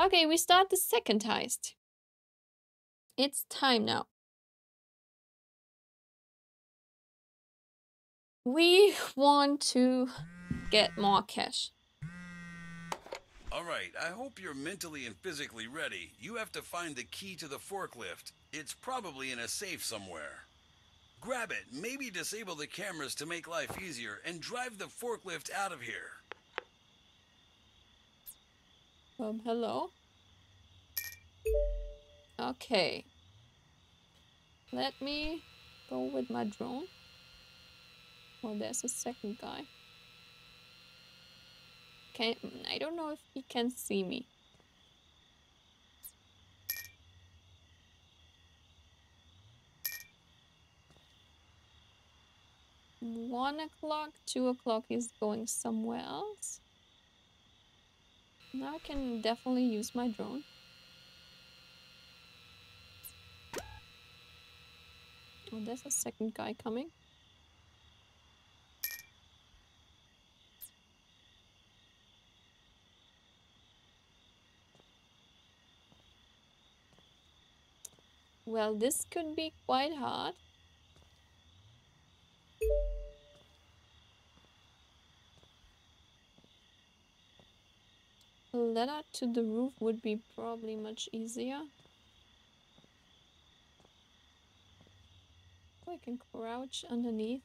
Okay, we start the second heist. It's time now. We want to get more cash. All right, I hope you're mentally and physically ready. You have to find the key to the forklift. It's probably in a safe somewhere. Grab it, maybe disable the cameras to make life easier, and drive the forklift out of here. Um, hello? Okay. Let me go with my drone. Oh, there's a second guy. Can I don't know if he can see me. One o'clock, two o'clock is going somewhere else. Now I can definitely use my drone. Oh, there's a second guy coming. Well, this could be quite hard. Ladder to the roof would be probably much easier. I can crouch underneath.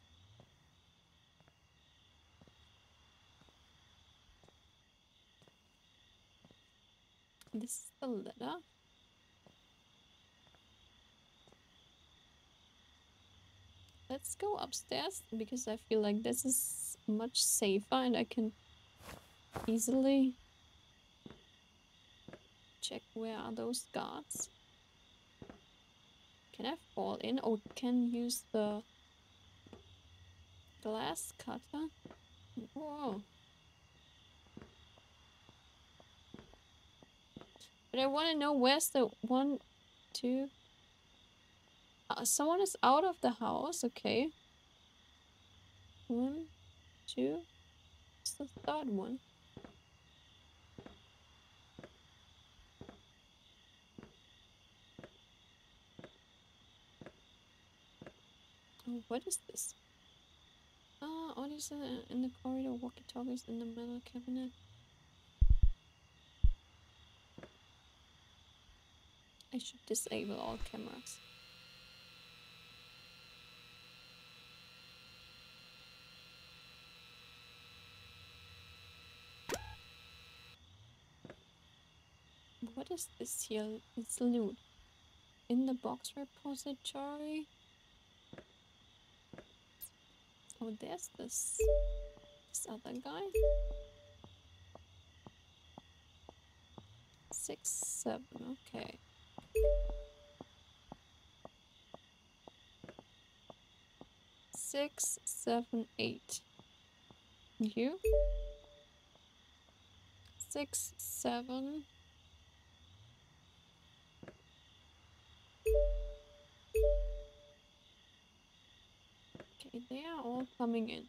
This is the ladder. Let's go upstairs because I feel like this is much safer and I can easily check where are those guards. Can I fall in? or can use the glass cutter. Whoa. But I want to know where's the one, two, uh, someone is out of the house, okay. One, two. It's the third one. Oh, what is this? Ah, uh, audios in the corridor, walkie-talkies in the metal cabinet. I should disable all cameras. What is this here? It's loot. In the box repository. Oh, there's this, this other guy. Six, seven, okay. Six, seven, eight. You? Six, seven, they are all coming in.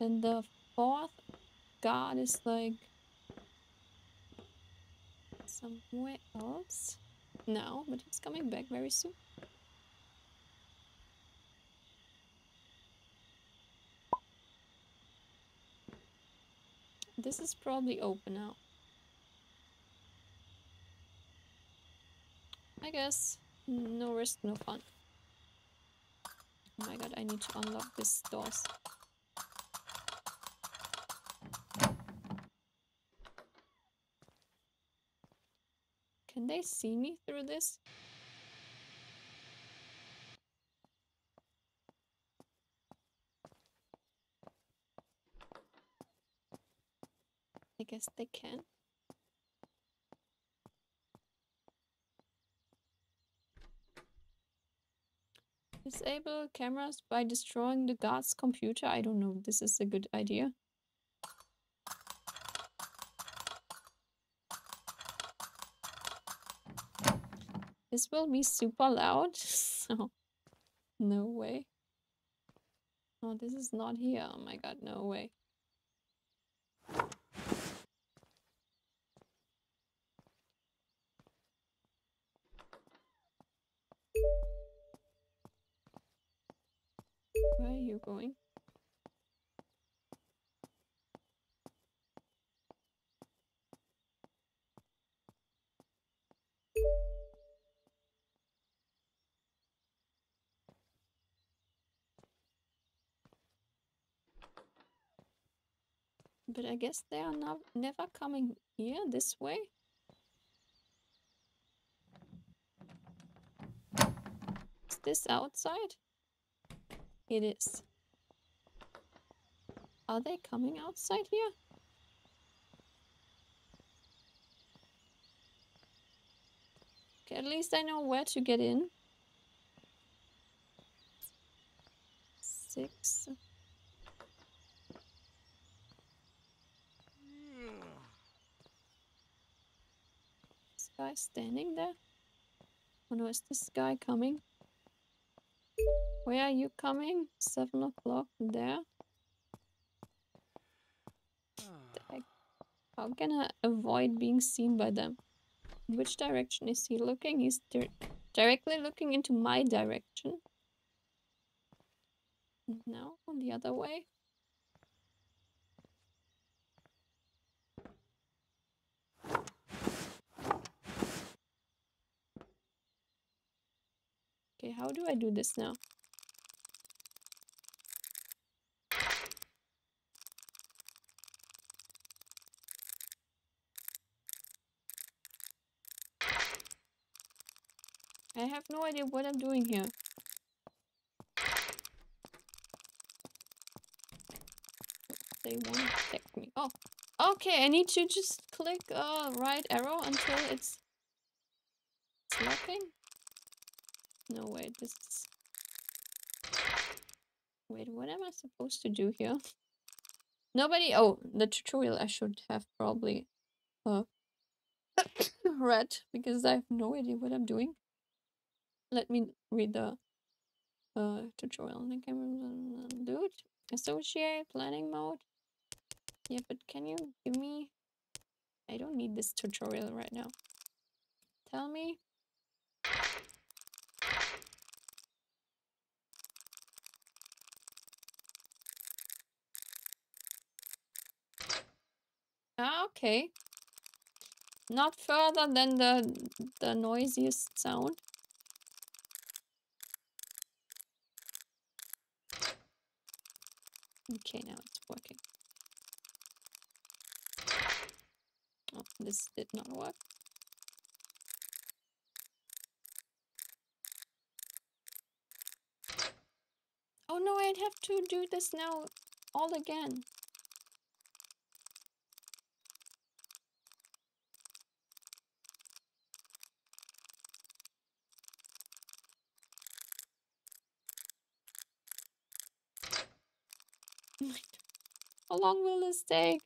And the fourth god is like somewhere else now, but he's coming back very soon. This is probably open now. I guess no risk, no fun. Oh my god, I need to unlock these doors. Can they see me through this? I guess they can. Disable cameras by destroying the guard's computer. I don't know if this is a good idea. This will be super loud, so no way. Oh, this is not here. Oh my god, no way. You going? But I guess they are not never coming here this way. Is this outside? It is. Are they coming outside here? Okay, at least I know where to get in. Six. This guy standing there? Oh no, is this guy coming? Where are you coming? Seven o'clock there? How can I avoid being seen by them? Which direction is he looking? He's dir directly looking into my direction. No, on the other way. Okay, how do I do this now? I have no idea what I'm doing here. They won't detect me. Oh, okay, I need to just click uh, right arrow until it's, it's locking. No, wait, this is... Wait, what am I supposed to do here? Nobody... Oh, the tutorial I should have probably uh, read, because I have no idea what I'm doing. Let me read the uh, tutorial. Loot, associate, planning mode. Yeah, but can you give me... I don't need this tutorial right now. Tell me Ah, Ah, okay. Not further than the the noisiest sound. Okay, now it's working. Oh, this did not work. Oh no, I'd have to do this now all again. How long will this take?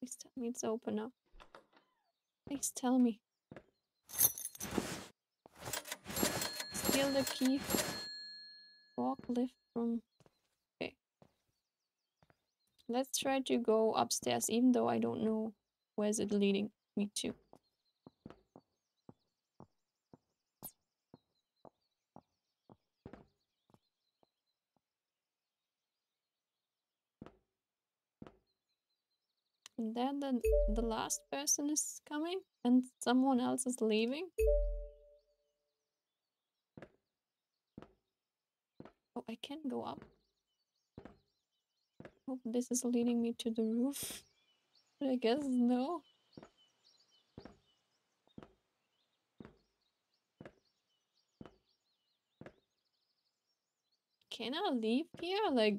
Please tell me it's open now. Please tell me. Steal the key. Forklift from... Okay. Let's try to go upstairs, even though I don't know where's it leading me to. Then the, the last person is coming and someone else is leaving. Oh, I can go up. Hope this is leading me to the roof. I guess no. Can I leave here? Like,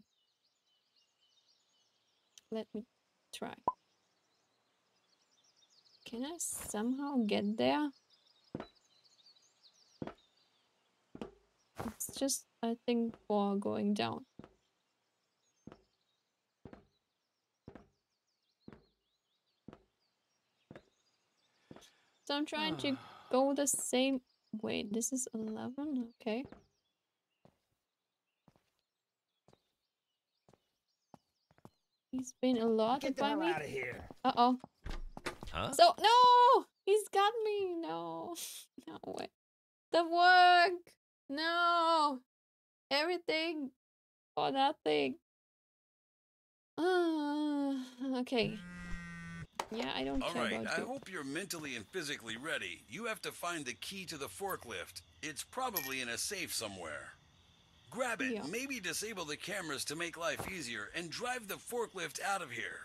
let me try. Can I somehow get there? It's just, I think, for going down. So I'm trying to ah. go the same... Wait, this is 11? Okay. He's been a lot Get the by hell me. out of here. Uh-oh. Huh? So, no! He's got me! No. No way. the work. No, everything for nothing. Uh, okay. Yeah, I don't All care right, about I you. hope you're mentally and physically ready. You have to find the key to the forklift. It's probably in a safe somewhere. Grab it, Yeah. maybe disable the cameras to make life easier, and drive the forklift out of here.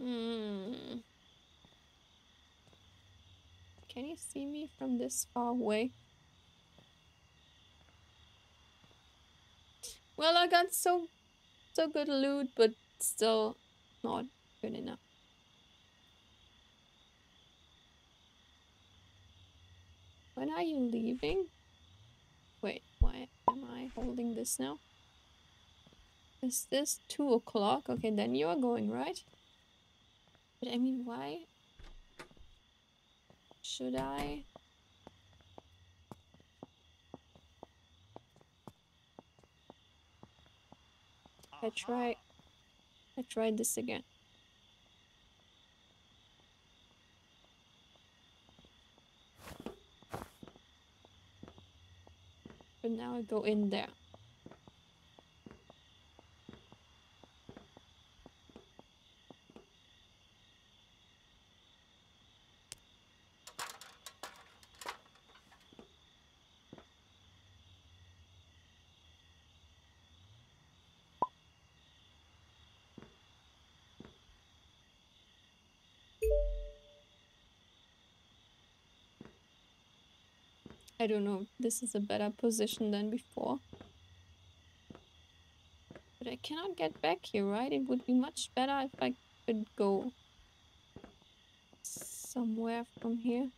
Hmm. Can you see me from this far away? Well, I got so so good loot, but still not good enough. When are you leaving? Wait, why am I holding this now? Is this two o'clock? Okay, then you are going, right? But I mean, why should I? I uh-huh. try. I tried this again. But now I go in there. I don't know this is a better position than before. But I cannot get back here, right? It would be much better if I could go somewhere from here.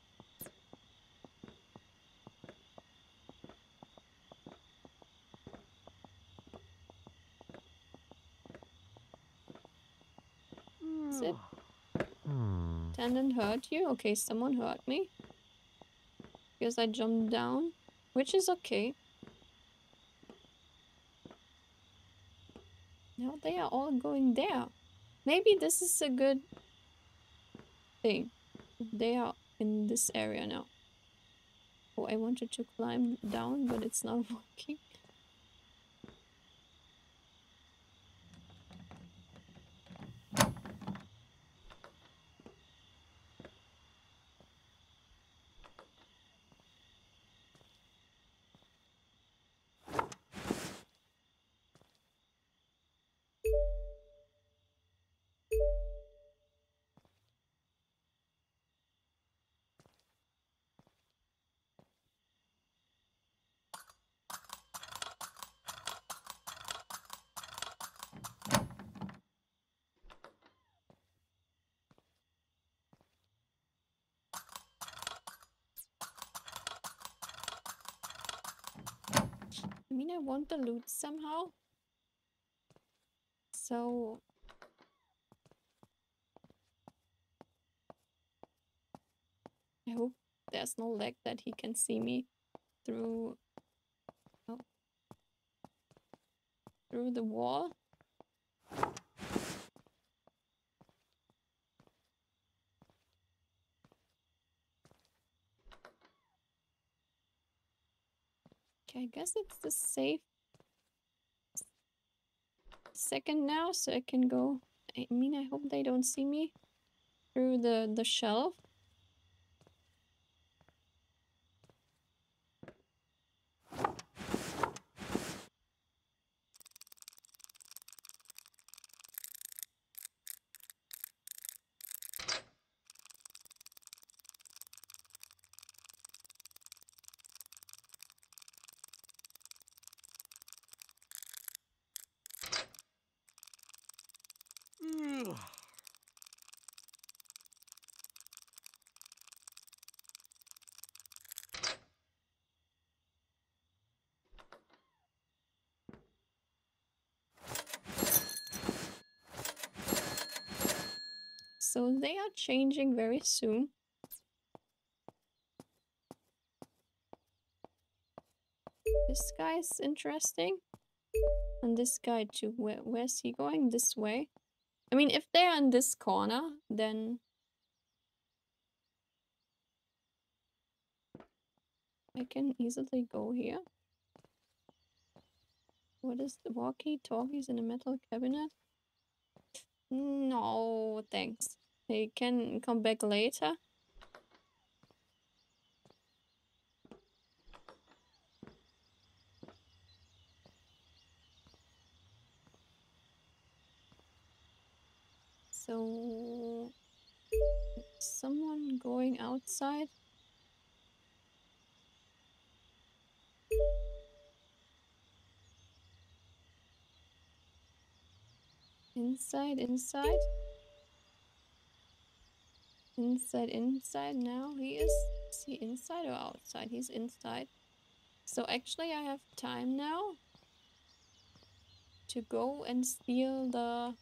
Is it? Hmm. Hmm. Tendon hurt you? Okay, someone hurt me. Because I jumped down, which is okay. Now they are all going there. Maybe this is a good thing. They are in this area now. Oh, I wanted to climb down, but it's not working. I want the loot somehow. So... I hope there's no lag that he can see me through... Oh. Through the wall. I guess it's the safe second now, so I can go. I mean, I hope they don't see me through the the shelf. changing very soon. This guy's interesting. And this guy too. Where, where's he going? This way? I mean, if they're in this corner, then... I can easily go here. What is the walkie-talkies in a metal cabinet? No, thanks. They can come back later. So, someone going outside? Inside, inside? Inside, inside now. He is, is he inside or outside? He's inside. So actually I have time now to go and steal the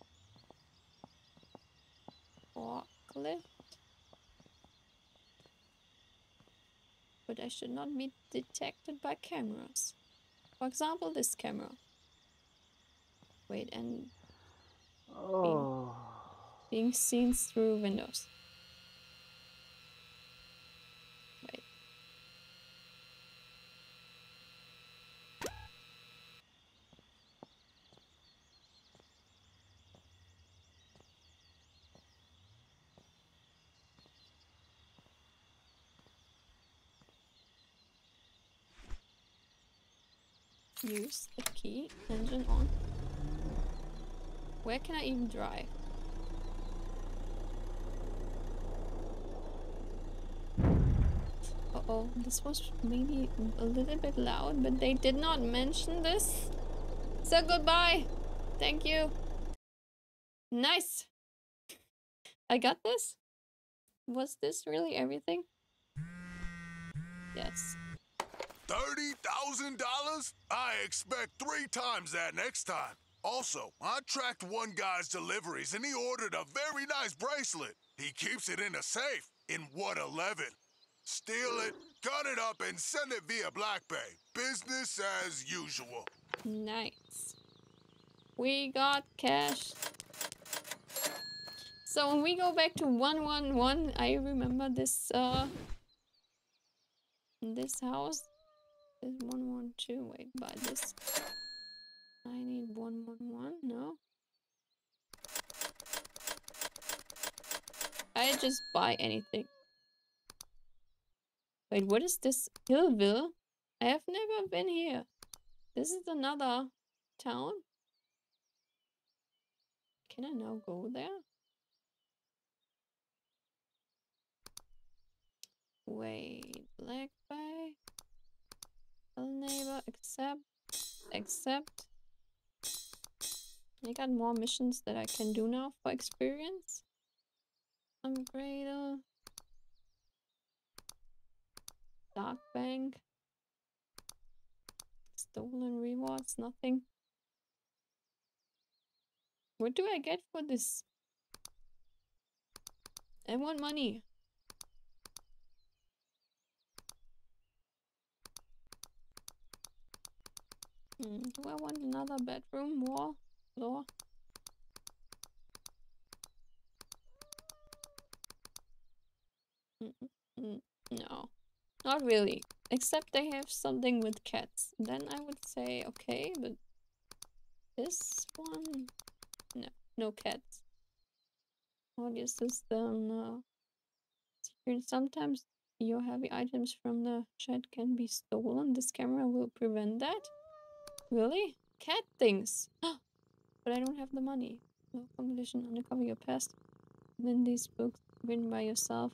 forklift. But I should not be detected by cameras. For example, this camera. Wait, and Oh. being seen through windows. Use the key, engine on. Where can I even drive? Uh oh, this was maybe a little bit loud, but they did not mention this. So goodbye. Thank you. Nice. I got this. Was this really everything? Yes. $30,000? I expect three times that next time. Also, I tracked one guy's deliveries and he ordered a very nice bracelet. He keeps it in a safe in 111. Steal it, cut it up, and send it via Black Bay. Business as usual. Nice. We got cash. So when we go back to 111, I remember this uh this house is 112. Wait, buy this. I need 111, no? I just buy anything. Wait, what is this? Hillville? I have never been here. This is another town. Can I now go there? Wait, Black Bay. Neighbor, accept, accept. I got more missions that I can do now for experience. Upgrader. Dark Bank. Stolen rewards, nothing. What do I get for this? I want money. Hmm, do I want another bedroom wall floor? Mm, mm, mm, No, not really. Except they have something with cats. Then I would say okay, but this one, no, no cats. Audio system, no. Sometimes your heavy items from the shed can be stolen. This camera will prevent that. Really? Cat things. but I don't have the money. No competition. Undercover your past. Then these books. Win by yourself.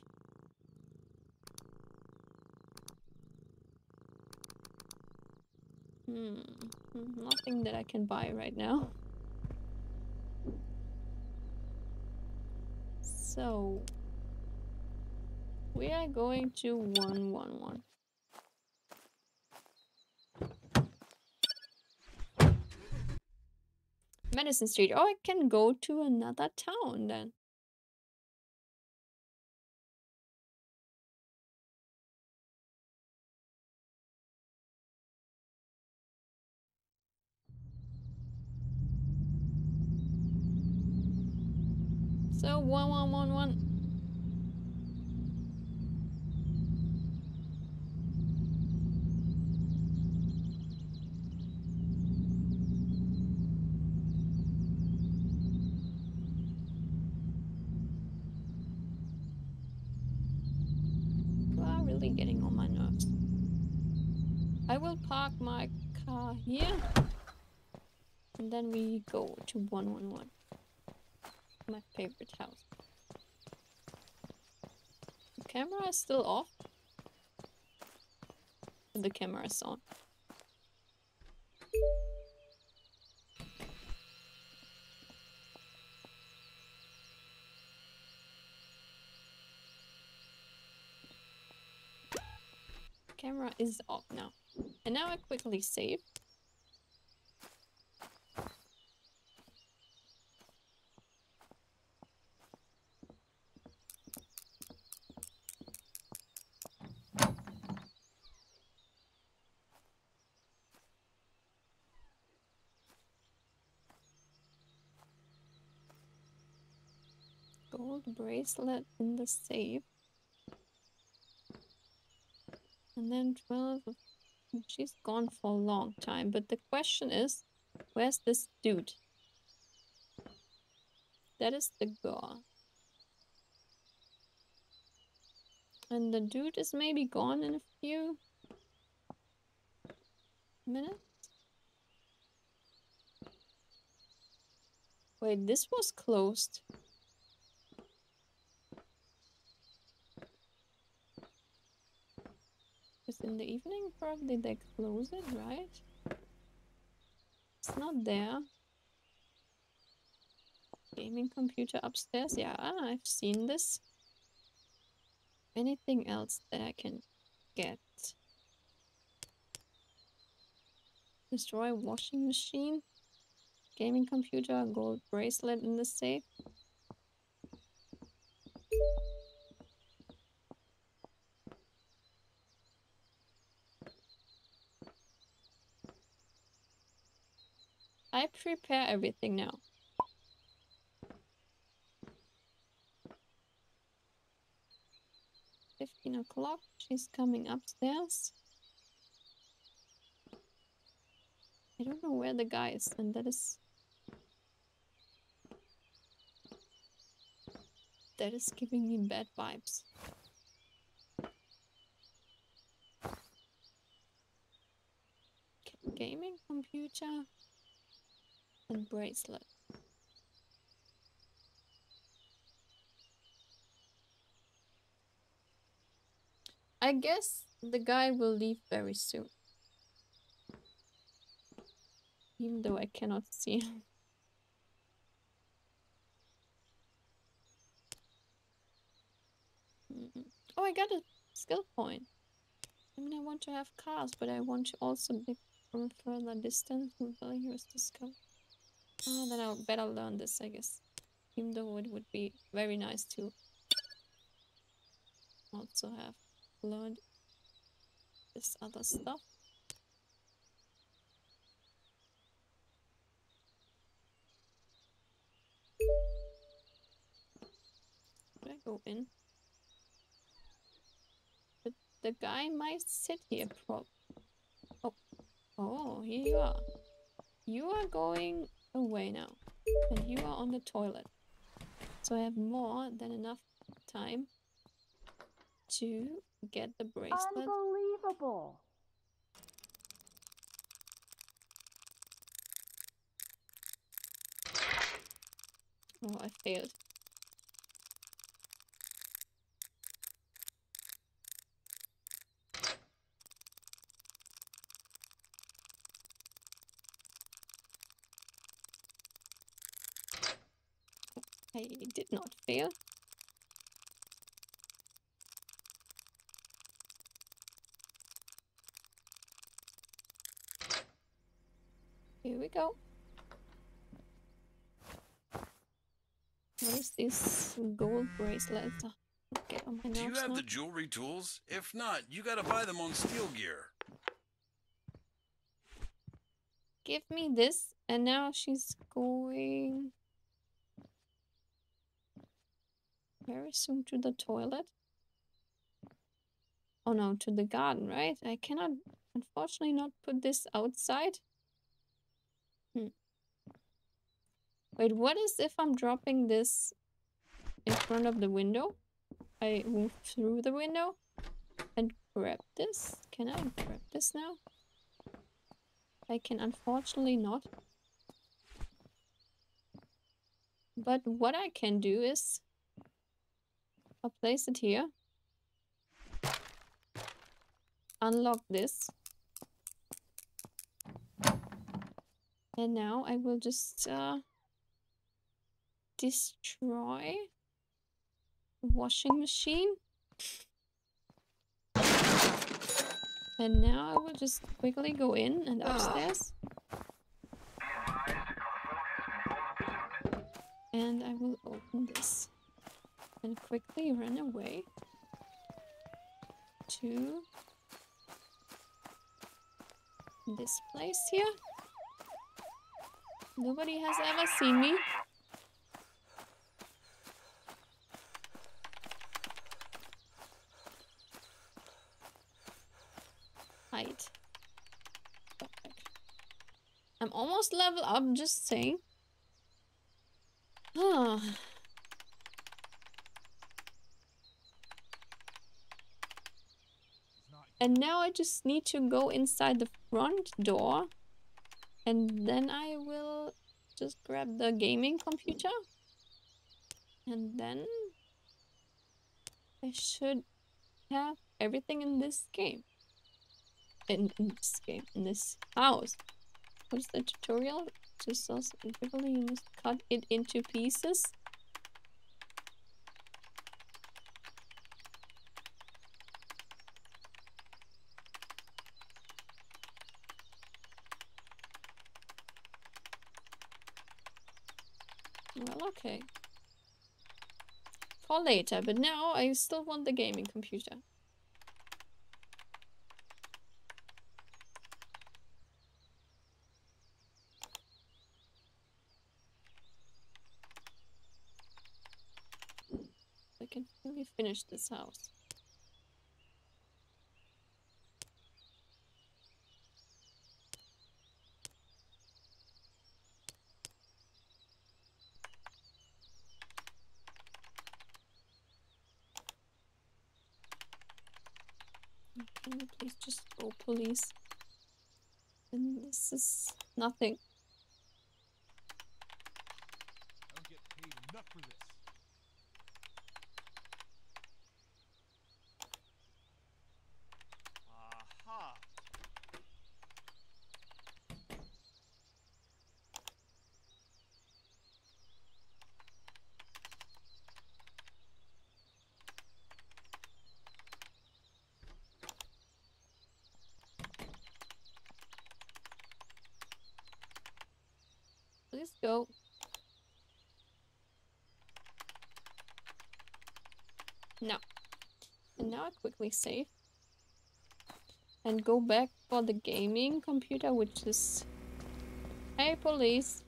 Hmm. hmm, Nothing that I can buy right now. So we are going to 111. Medicine Street. Oh, I can go to another town then. So one one one one. Park my car here. And then we go to 111. My favorite house. The camera is still off. The camera is on. Camera is off now. And now I quickly save. Gold bracelet in the safe. And then 12 of She's gone for a long time, but the question is, where's this dude? That is the girl. And the dude is maybe gone in a few minutes? Wait, this was closed. Because in the evening, probably they close it, right? It's not there. Gaming computer upstairs. Yeah, I've seen this. Anything else that I can get? Destroy washing machine. Gaming computer, gold bracelet in the safe. I prepare everything now. Fifteen o'clock, she's coming upstairs. I don't know where the guy is, and that is... That is giving me bad vibes. Gaming computer and bracelet. I guess the guy will leave very soon. Even though I cannot see him. Oh, I got a skill point. I mean, I want to have cars, but I want to also be from further distance. Value is discovered. Oh, then I'll better learn this, I guess. Even though it would be very nice to also have learned this other stuff. Should I go in? But the guy might sit here prob- Oh. Oh, here you are. You are going away now. And you are on the toilet. So I have more than enough time to get the bracelet. Unbelievable. Oh, I failed. I not. Here we go. Where's this gold bracelet? Okay, on my Do you have now. the jewelry tools? If not, you gotta buy them on Steel Gear. Give me this, and now she's going very soon to the toilet. Oh no, to the garden, right? I cannot, unfortunately, not put this outside. Hmm. Wait, what is if I'm dropping this in front of the window? I move through the window and grab this. Can I grab this now? I can unfortunately not. But what I can do is I'll place it here. Unlock this. And now I will just uh, destroy washing machine. And now I will just quickly go in and upstairs. And I will open this and quickly run away to this place here. Nobody has ever seen me. Perfect. I'm almost level up, just saying. Ah. And now I just need to go inside the front door. And then I will just grab the gaming computer. And then I should have everything in this game. In, in this game, in this house. What's the tutorial? Just also you must cut it into pieces. Well, okay. Later, but now I still want the gaming computer. I can really finish this house. Can you please just go, police? And this is nothing. I don't get paid enough for this. Aha! Please go. No. And now I quickly save. And go back for the gaming computer, which is... Hey, police!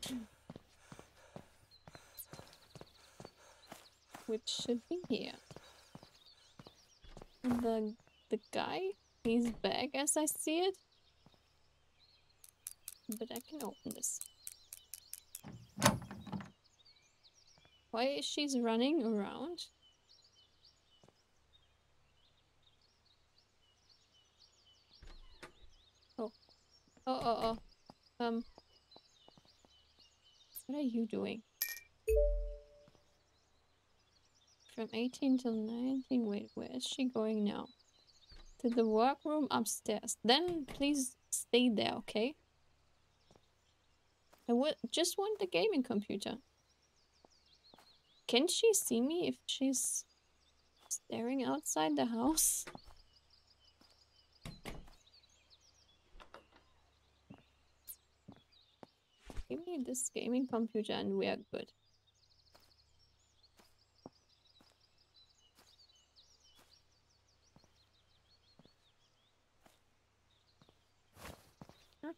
Which should be here. The, the guy, he's back as I see it. But I can open this. Why is she's running around? Oh, oh, oh. Um. What are you doing? From 18 till 19. Wait, where is she going now? To the workroom upstairs. Then please stay there, okay? I would just want the gaming computer. Can she see me if she's staring outside the house? Give me this gaming computer and we are good.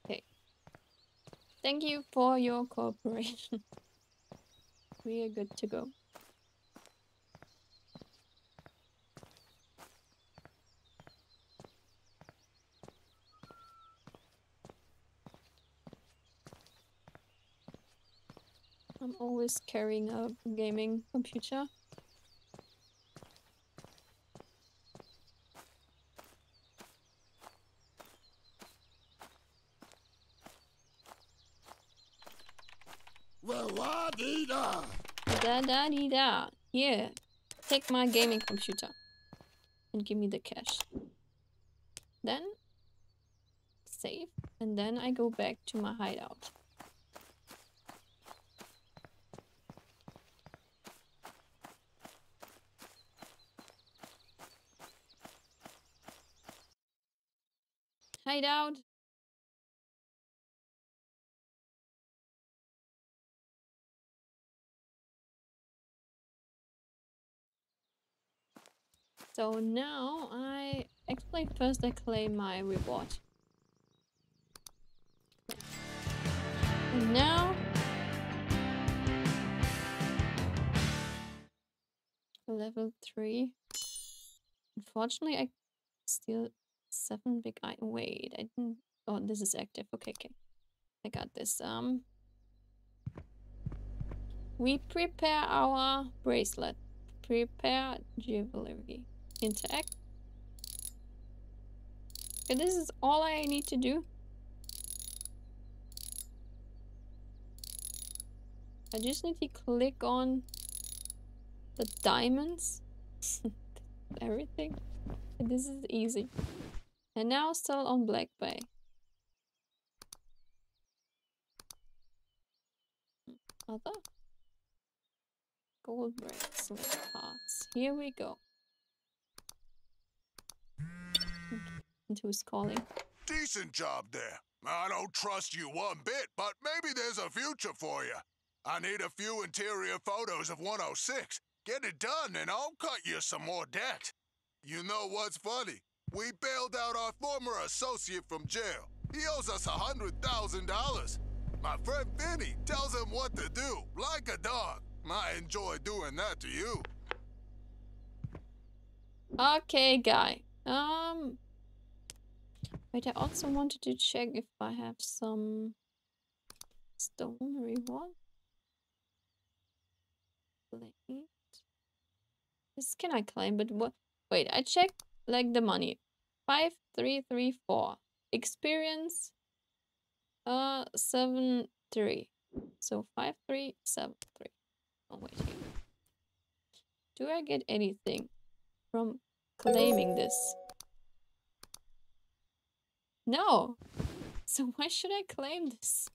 Okay. Thank you for your cooperation. we are good to go. I'm always carrying a gaming computer. Well, da da da dee da. Yeah, take my gaming computer and give me the cash. Then save and then I go back to my hideout. Hideout. So now I actually first I claim my reward. Now level three. Unfortunately, I still seven big eye. Wait, I didn't. Oh, this is active. Okay, okay. I got this. Um, we prepare our bracelet. Prepare jewelry. Interact. Okay, this is all I need to do. I just need to click on the diamonds. Everything. This is easy. And now still on Black Bay. Other gold bracelet parts. Here we go. And who's calling? Decent job there. I don't trust you one bit, but maybe there's a future for you. I need a few interior photos of 106. Get it done, and I'll cut you some more debt. You know what's funny? We bailed out our former associate from jail. He owes us a $100,000. My friend Vinny tells him what to do, like a dog. I enjoy doing that to you. Okay, guy. Um. Wait, I also wanted to check if I have some stone reward. Plate. This can I claim, but what? Wait, I checked like the money. Five, three, three, four. Experience. Uh, seven, three. So five, three, seven, three. Oh wait. Do I get anything from claiming this? No. So why should I claim this?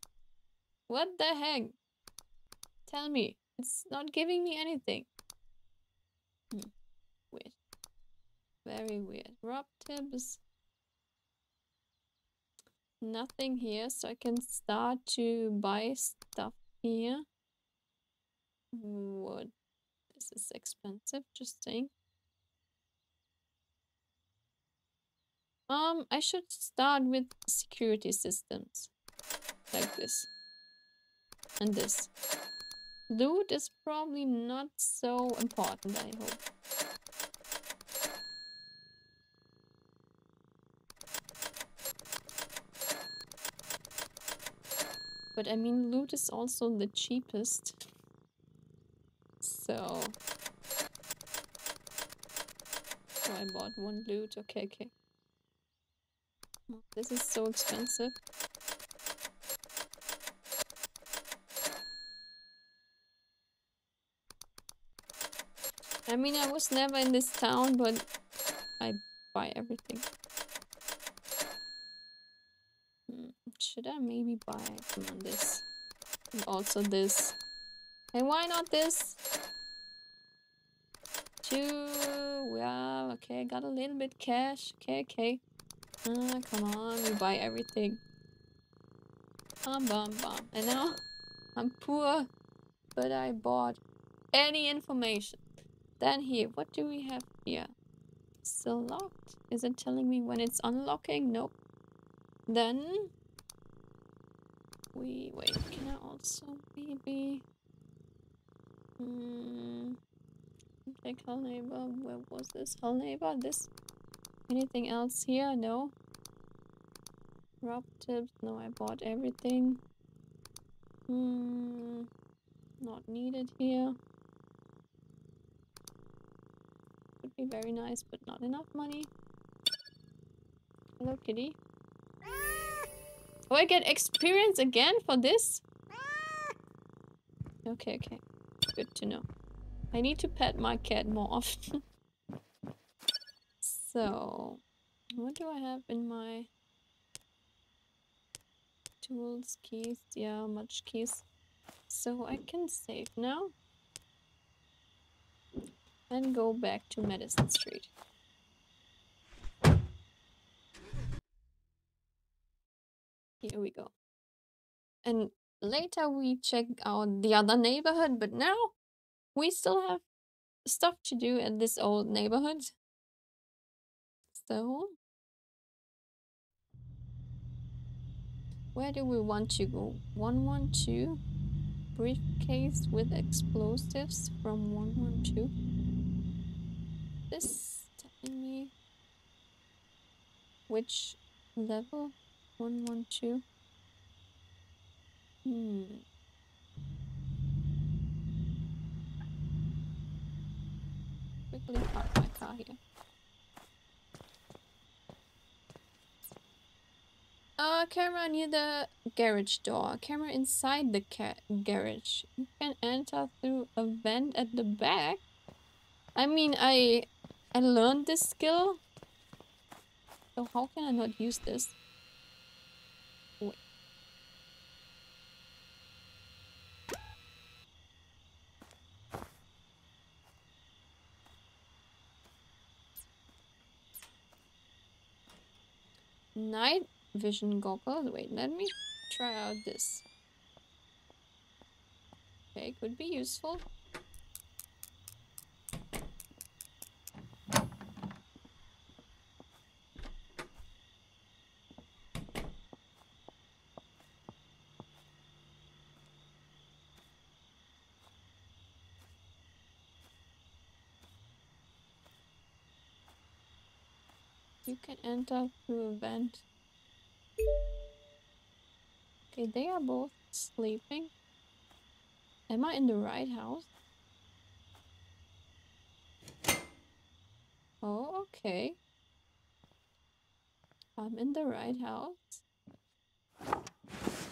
What the heck? Tell me. It's not giving me anything. Hmm. Weird. Very weird. Rob tips. Nothing here, so I can start to buy stuff here. What? This is expensive, just saying. Um, I should start with security systems. Like this. And this. Loot is probably not so important, I hope. But I mean, loot is also the cheapest. So... So I bought one loot. Okay, okay. This is so expensive. I mean, I was never in this town, but I buy everything. Hmm, Should I maybe buy on this? And also this. And why not this? Two. Well, okay, got a little bit cash. Okay, okay. Ah, come on, we buy everything. Bum bum bum. And now I'm poor, but I bought any information. Then here, what do we have here? Still locked? Is it telling me when it's unlocking? Nope. Then we wait. Can I also maybe? Hmm. Take Hull neighbor. Where was this? Hull neighbor. This. Anything else here? No. Rob tips. No, I bought everything. Hmm. Not needed here. Would be very nice, but not enough money. Hello, kitty. Oh, I get experience again for this? Okay, okay. Good to know. I need to pet my cat more often. so, what do I have in my tools, keys? Yeah, much keys. So I can save now and go back to Medicine Street. Here we go. And later we check out the other neighborhood, but now we still have stuff to do at this old neighborhood. So, where do we want to go? 112 briefcase with explosives from 112. This telling me which level 112. Hmm. Quickly park my car here. Uh, camera near the garage door. Camera inside the garage. You can enter through a vent at the back. I mean, I I learned this skill. So how can I not use this? Night vision goggles. Wait, let me try out this. Okay, could be useful. You can enter through a vent. Okay, they are both sleeping. Am I in the right house? Oh, okay. I'm in the right house.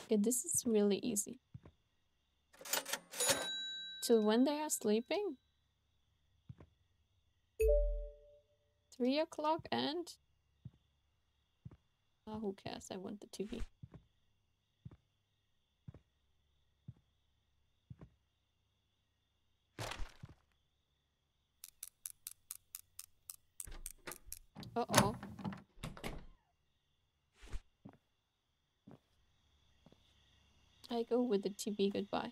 Okay, this is really easy. Till when they are sleeping? Three o'clock and... Oh, who cares? I want the TV. Uh-oh. I go with the TV goodbye.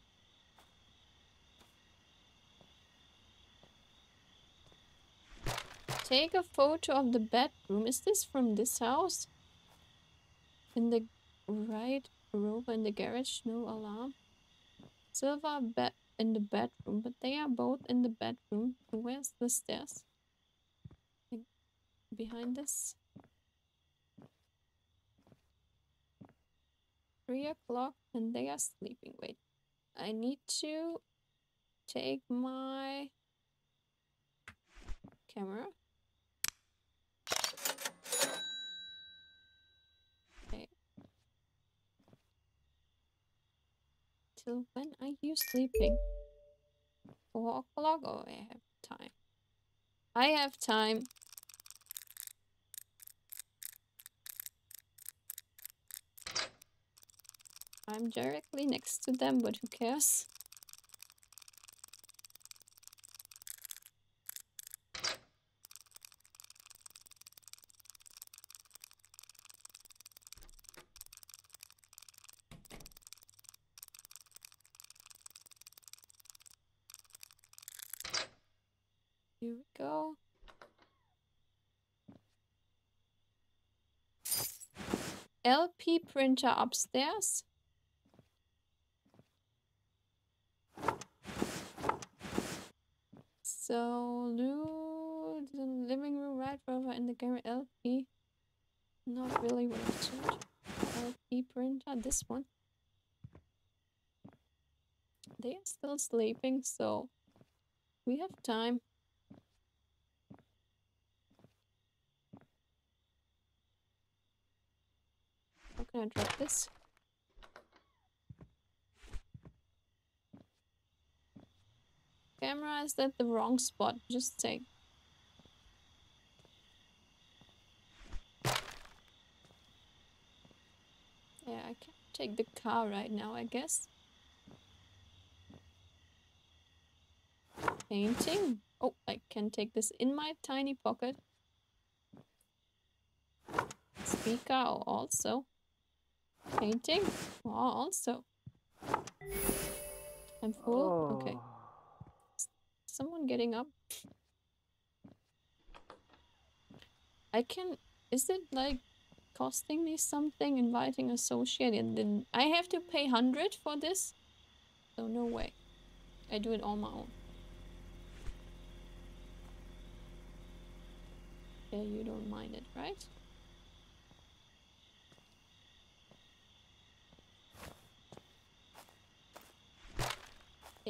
Take a photo of the bedroom. Is this from this house? In the right rover in the garage, no alarm. Silver bed in the bedroom, but they are both in the bedroom. Where's the stairs? behind this. Three o'clock and they are sleeping. Wait, I need to take my camera. Okay. When are you sleeping? Four o'clock? Oh, I have time. I have time. I'm directly next to them, but who cares? Here we go. LP printer upstairs. So, Lou, the living room, right over in the camera LP. Not really what I. LP printer, this one. They are still sleeping, so we have time. I drop this? Camera is that the wrong spot? Just take. Yeah, I can't take the car right now, I guess. Painting. Oh, I can take this in my tiny pocket. Speaker also. Painting. Oh, also. I'm full. Okay. Oh. Someone getting up. I can. Is it like costing me something inviting associate and then I have to pay 100 for this? So no way. I do it on my own. Yeah, you don't mind it, right?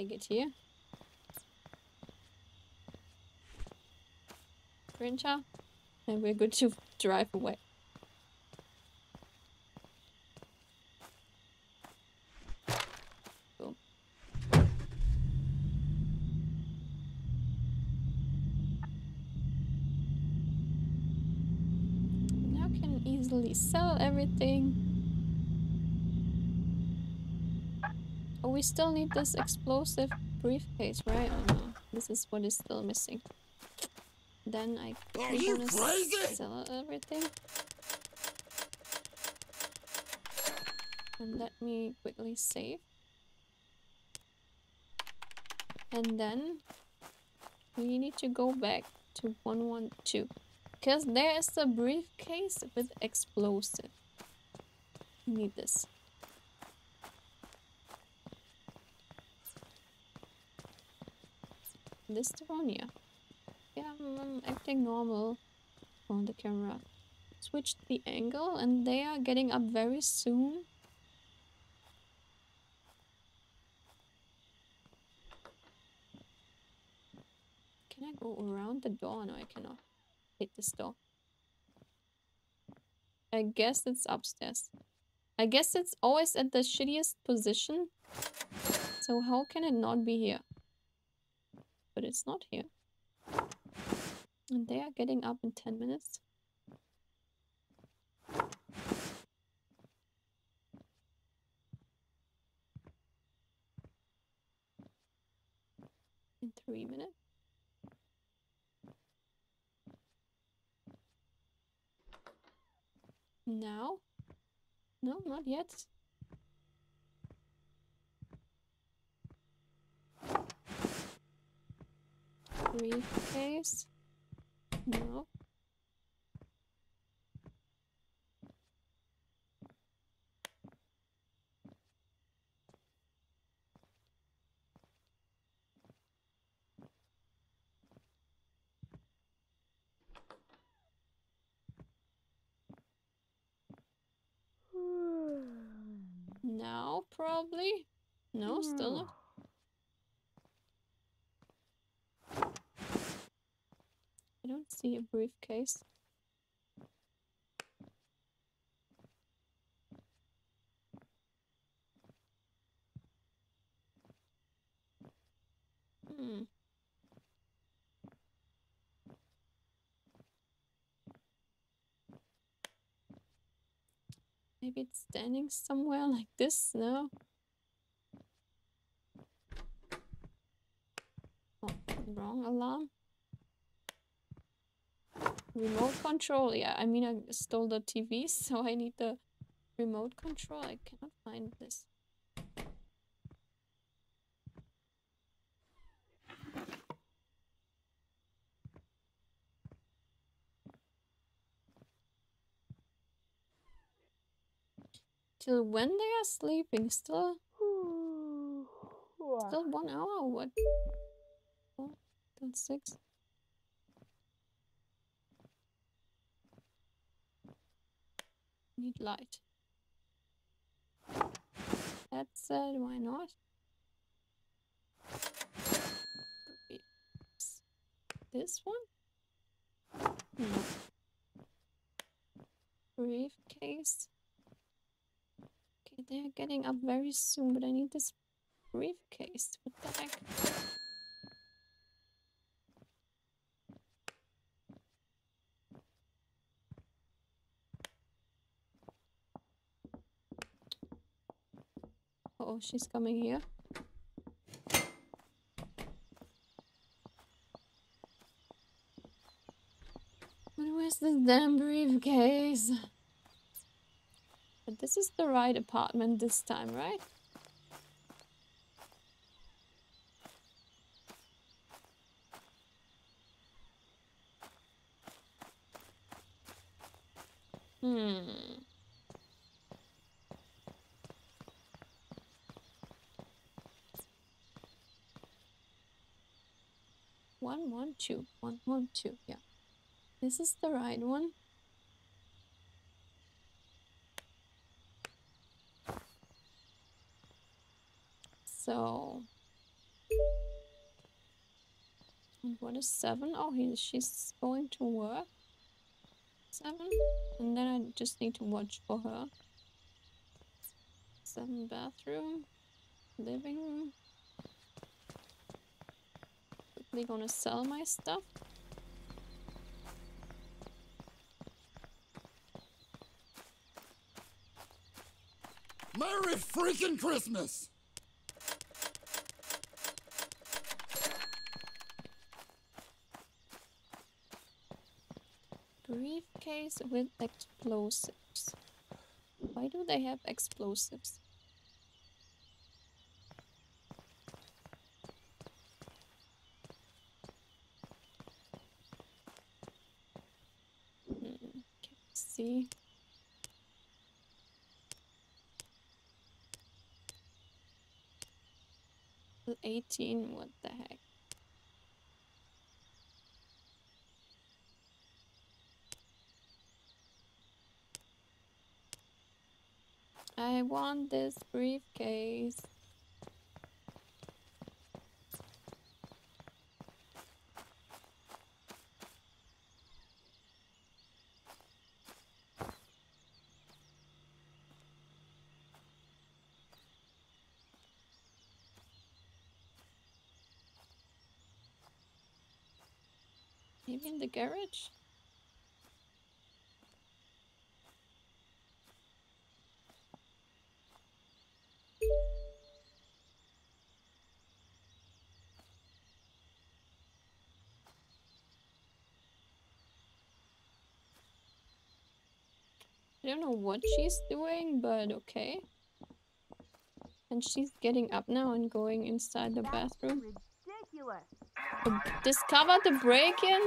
Take it here. Printer. And we're good to drive away. Now can easily sell everything. We still need this explosive briefcase, right? Oh no, this is what is still missing. Then I Are you crazy? sell everything. And let me quickly save. And then we need to go back to 112. Because there is a briefcase with explosive. We need this. This one, yeah. Um, yeah, I'm, I'm acting normal on the camera. Switch the angle and they are getting up very soon. Can I go around the door? No, I cannot. Hit this door. I guess it's upstairs. I guess it's always at the shittiest position. So how can it not be here? But it's not here. And they are getting up in 10 minutes. In three minutes. Now? No, not yet. Briefcase. No. Now, probably. No, still hmm. I don't see a briefcase. Hmm. Maybe it's standing somewhere like this, no? Oh, wrong alarm. Remote control, yeah, I mean I stole the TV, so I need the remote control. I cannot find this. Till when they are sleeping? Still, still one hour what? Oh, till six. Need light. That said, why not? This one? No. Briefcase. Okay, they're getting up very soon, but I need this briefcase. What the heck? Oh, she's coming here. But where's this damn briefcase? But this is the right apartment this time, right? Hmm. One, one, two, one, one, two. Yeah, this is the right one. So, and what is seven? Oh, he, she's going to work. Seven, and then I just need to watch for her. Seven bathroom, living room. Quickly gonna sell my stuff. Merry freaking Christmas! Briefcase with explosives. Why do they have explosives? Hmm, can see. 18, what the heck? I want this briefcase. In the garage? I don't know what she's doing, but okay. And she's getting up now and going inside the bathroom. Ridiculous. Discover the break-in?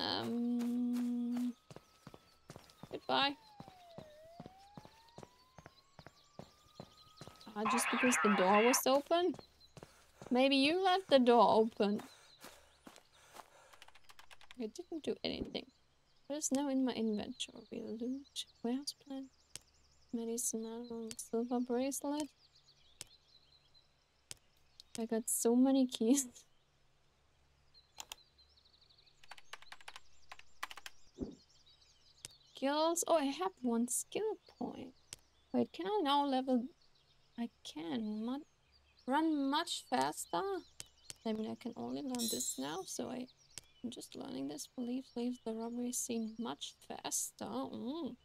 Um... Goodbye. Ah, just because the door was open? Maybe you left the door open. I didn't do anything. What is now in my inventory? Loot, warehouse plant, medicinal, silver bracelet. I got so many keys. Skills. Oh, I have one skill point. Wait, can I now level? I can mu run much faster. I mean, I can only learn this now, so I I'm just learning this. Believe leaves the robbery scene much faster. Mm.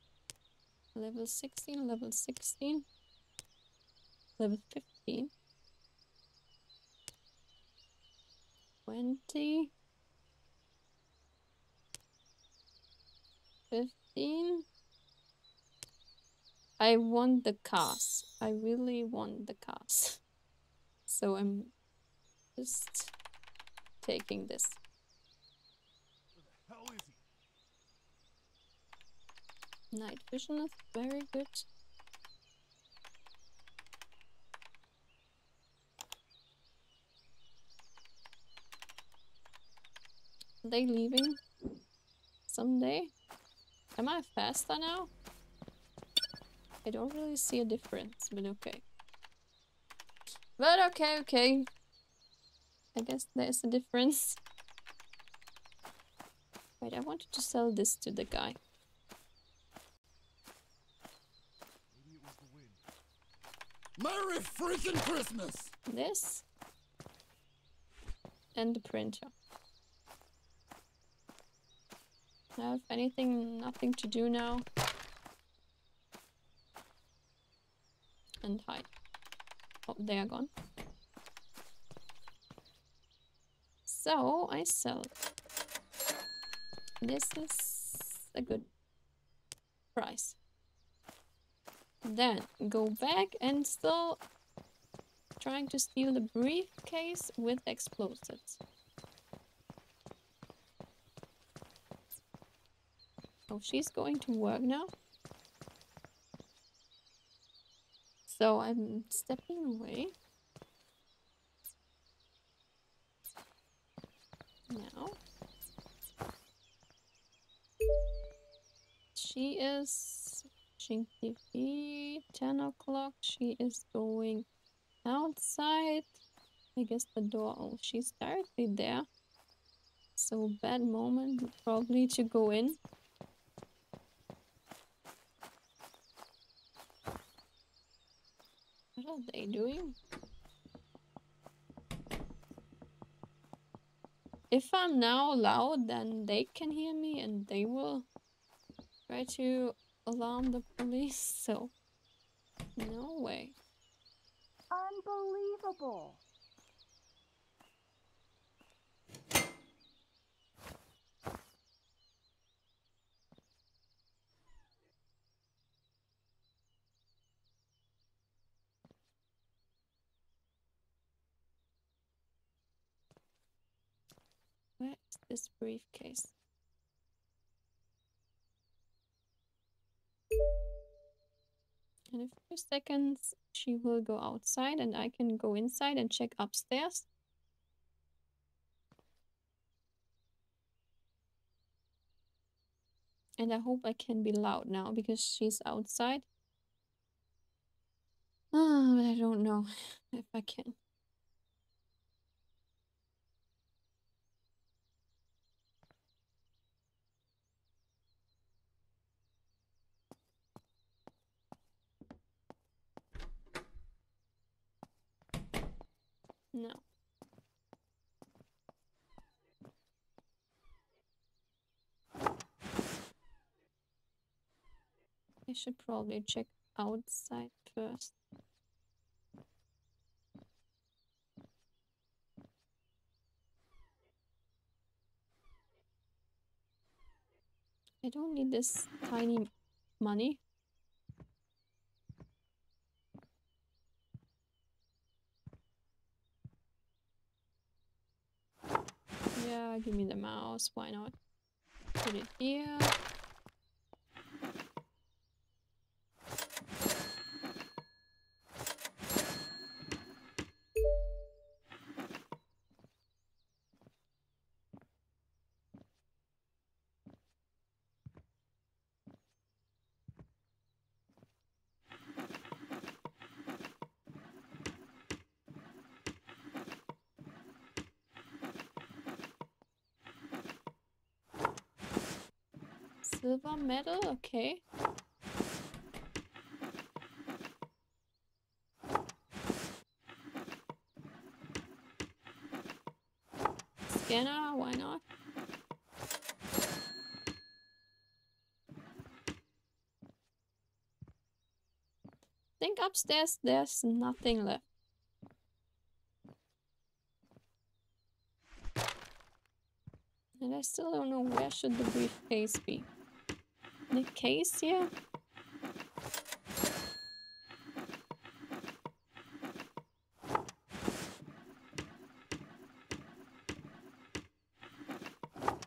Level 16, level 16, level 15, 20, 15. I want the cars. I really want the cars. So I'm just taking this. Night vision is very good. Are they leaving someday? Am I faster now? I don't really see a difference, but okay. But okay, okay. I guess there's a difference. Wait, I wanted to sell this to the guy. Maybe it was the wind. Merry freaking Christmas! This. And the printer. I have anything, nothing to do now. and hide. Oh, they are gone. So I sell. This is a good price. Then go back and still trying to steal the briefcase with explosives. Oh, she's going to work now. So I'm stepping away. Now. She is watching TV, 10 o'clock. She is going outside. I guess the door, oh, she's directly there. So bad moment probably to go in. What are they doing? If I'm now loud, then they can hear me and they will try to alarm the police, so no way. Unbelievable. Where is briefcase? In a few seconds, she will go outside and I can go inside and check upstairs. And I hope I can be loud now because she's outside. Ah, but I don't know if I can. No. I should probably check outside first. I don't need this tiny money. Yeah, give me the mouse. Why not? Put it here. Silver medal, okay. Scanner, why not? think upstairs there's nothing left. And I still don't know where should the briefcase be. The case here?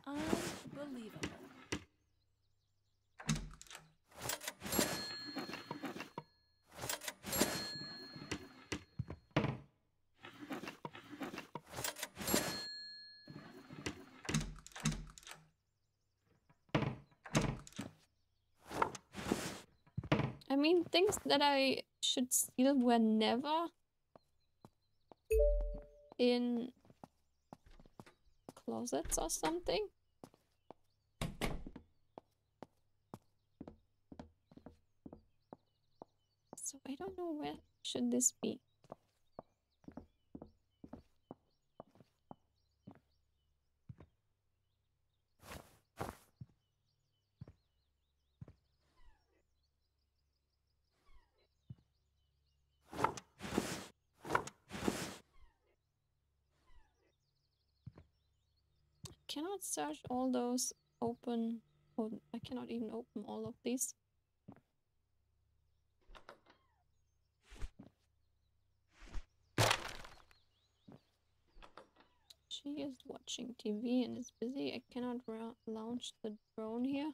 Unbelievable. I mean, things that I should steal were never in closets or something. So I don't know where should this be. Search all those open. Oh, I cannot even open all of these. She is watching TV and is busy. I cannot launch the drone here.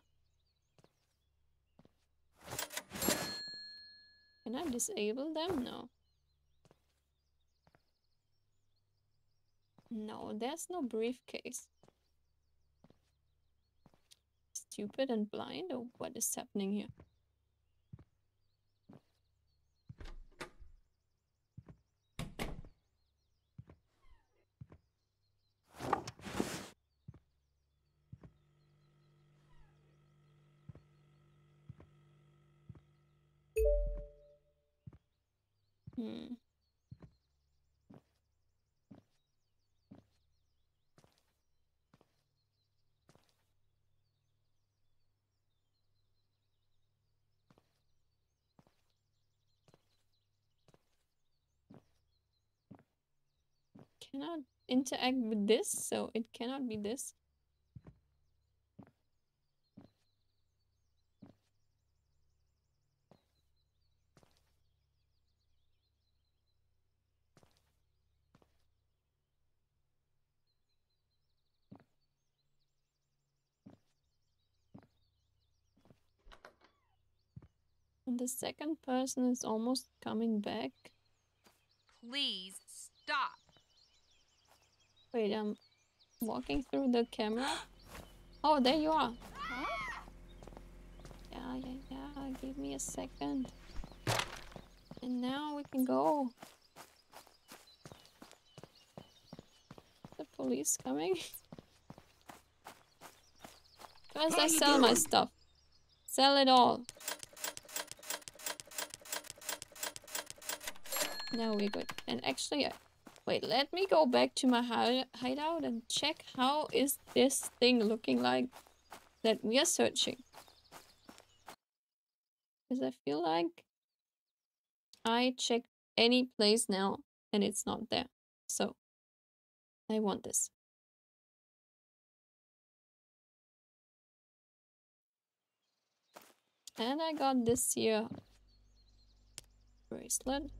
Can I disable them? No. No, there's no briefcase. Stupid and blind, or what is happening here? Hmm. Cannot interact with this, so it cannot be this. And the second person is almost coming back. Please stop. Wait, I'm walking through the camera. Oh, there you are. Yeah, yeah, yeah. Give me a second. And now we can go. The police coming? First, I sell my stuff. Sell it all. Now we're good. And actually, I Wait, let me go back to my hi hideout and check how is this thing looking like that we are searching. Because I feel like I checked any place now and it's not there. So I want this. And I got this here bracelet.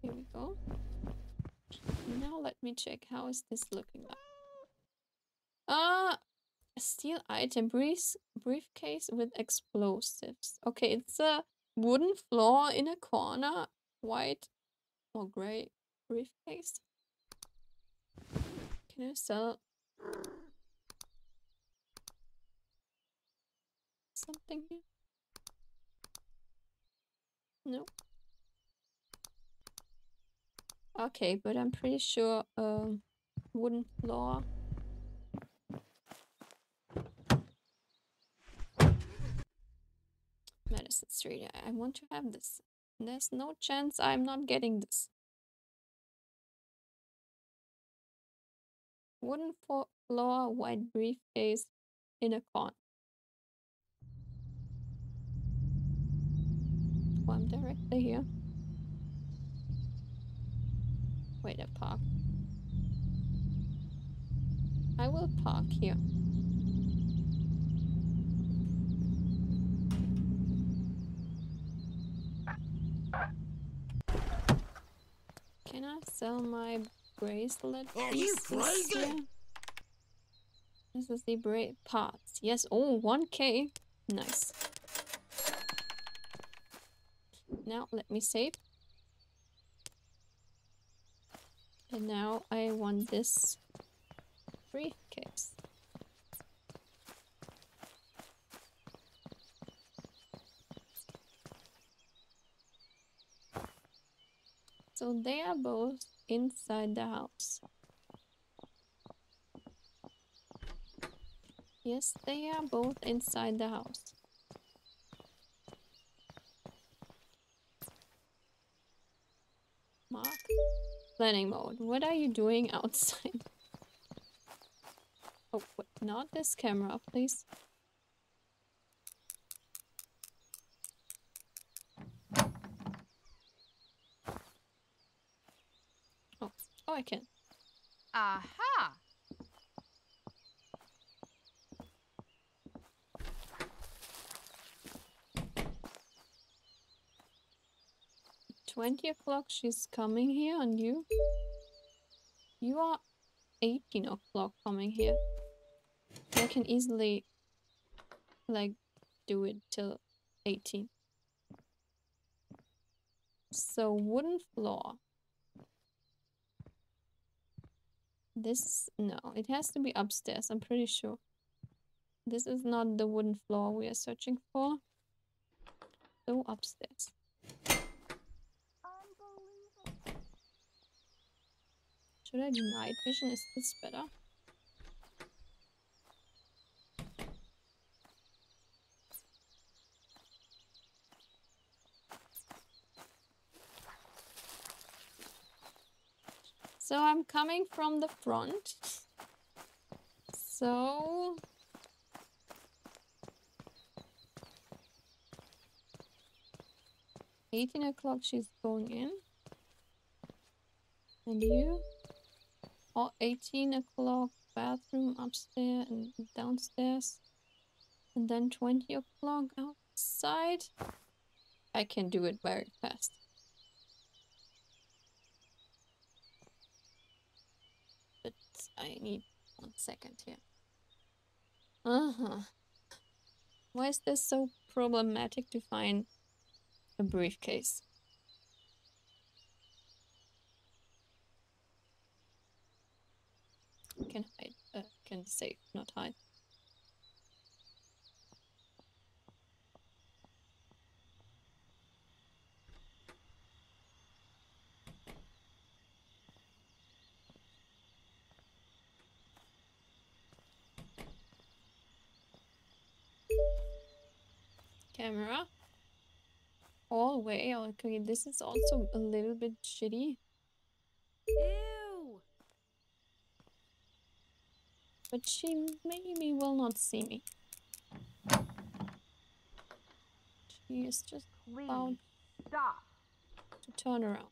Here we go. Now let me check how is this looking like. Ah, a steel item brief briefcase with explosives. Okay, it's a wooden floor in a corner, white or gray briefcase. Can I sell something here? Okay, but I'm pretty sure um wooden floor. Medicine Street. I want to have this. There's no chance I'm not getting this. Wooden floor, white briefcase in a corner. Oh, I'm directly here. Wait, I park. I will park here. Can I sell my bracelet? Are you crazy? here? This is the bra parts. Yes. Oh, 1k. Nice. Now let me save. And now I want this briefcase. So they are both inside the house. Yes, they are both inside the house. Mark. Planning mode. What are you doing outside? Oh, wait. Not this camera, please. Oh, oh, I can. Aha! Twenty o'clock. She's coming here, and you. You are eighteen o'clock coming here. I can easily, like, do it till eighteen. So wooden floor. This no, it has to be upstairs. I'm pretty sure. This is not the wooden floor we are searching for. So upstairs. Should I do night vision? Is this better? So I'm coming from the front. So eighteen o'clock she's going in. And you? Oh, 18 o'clock bathroom upstairs and downstairs. And then 20 o'clock outside. I can do it very fast. But I need one second here. Uh-huh. Why is this so problematic to find a briefcase? Can hide, uh, can save, not hide. Camera. All way. Okay, this is also a little bit shitty. Ew! But she maybe will not see me. She is just about Please stop. to turn around.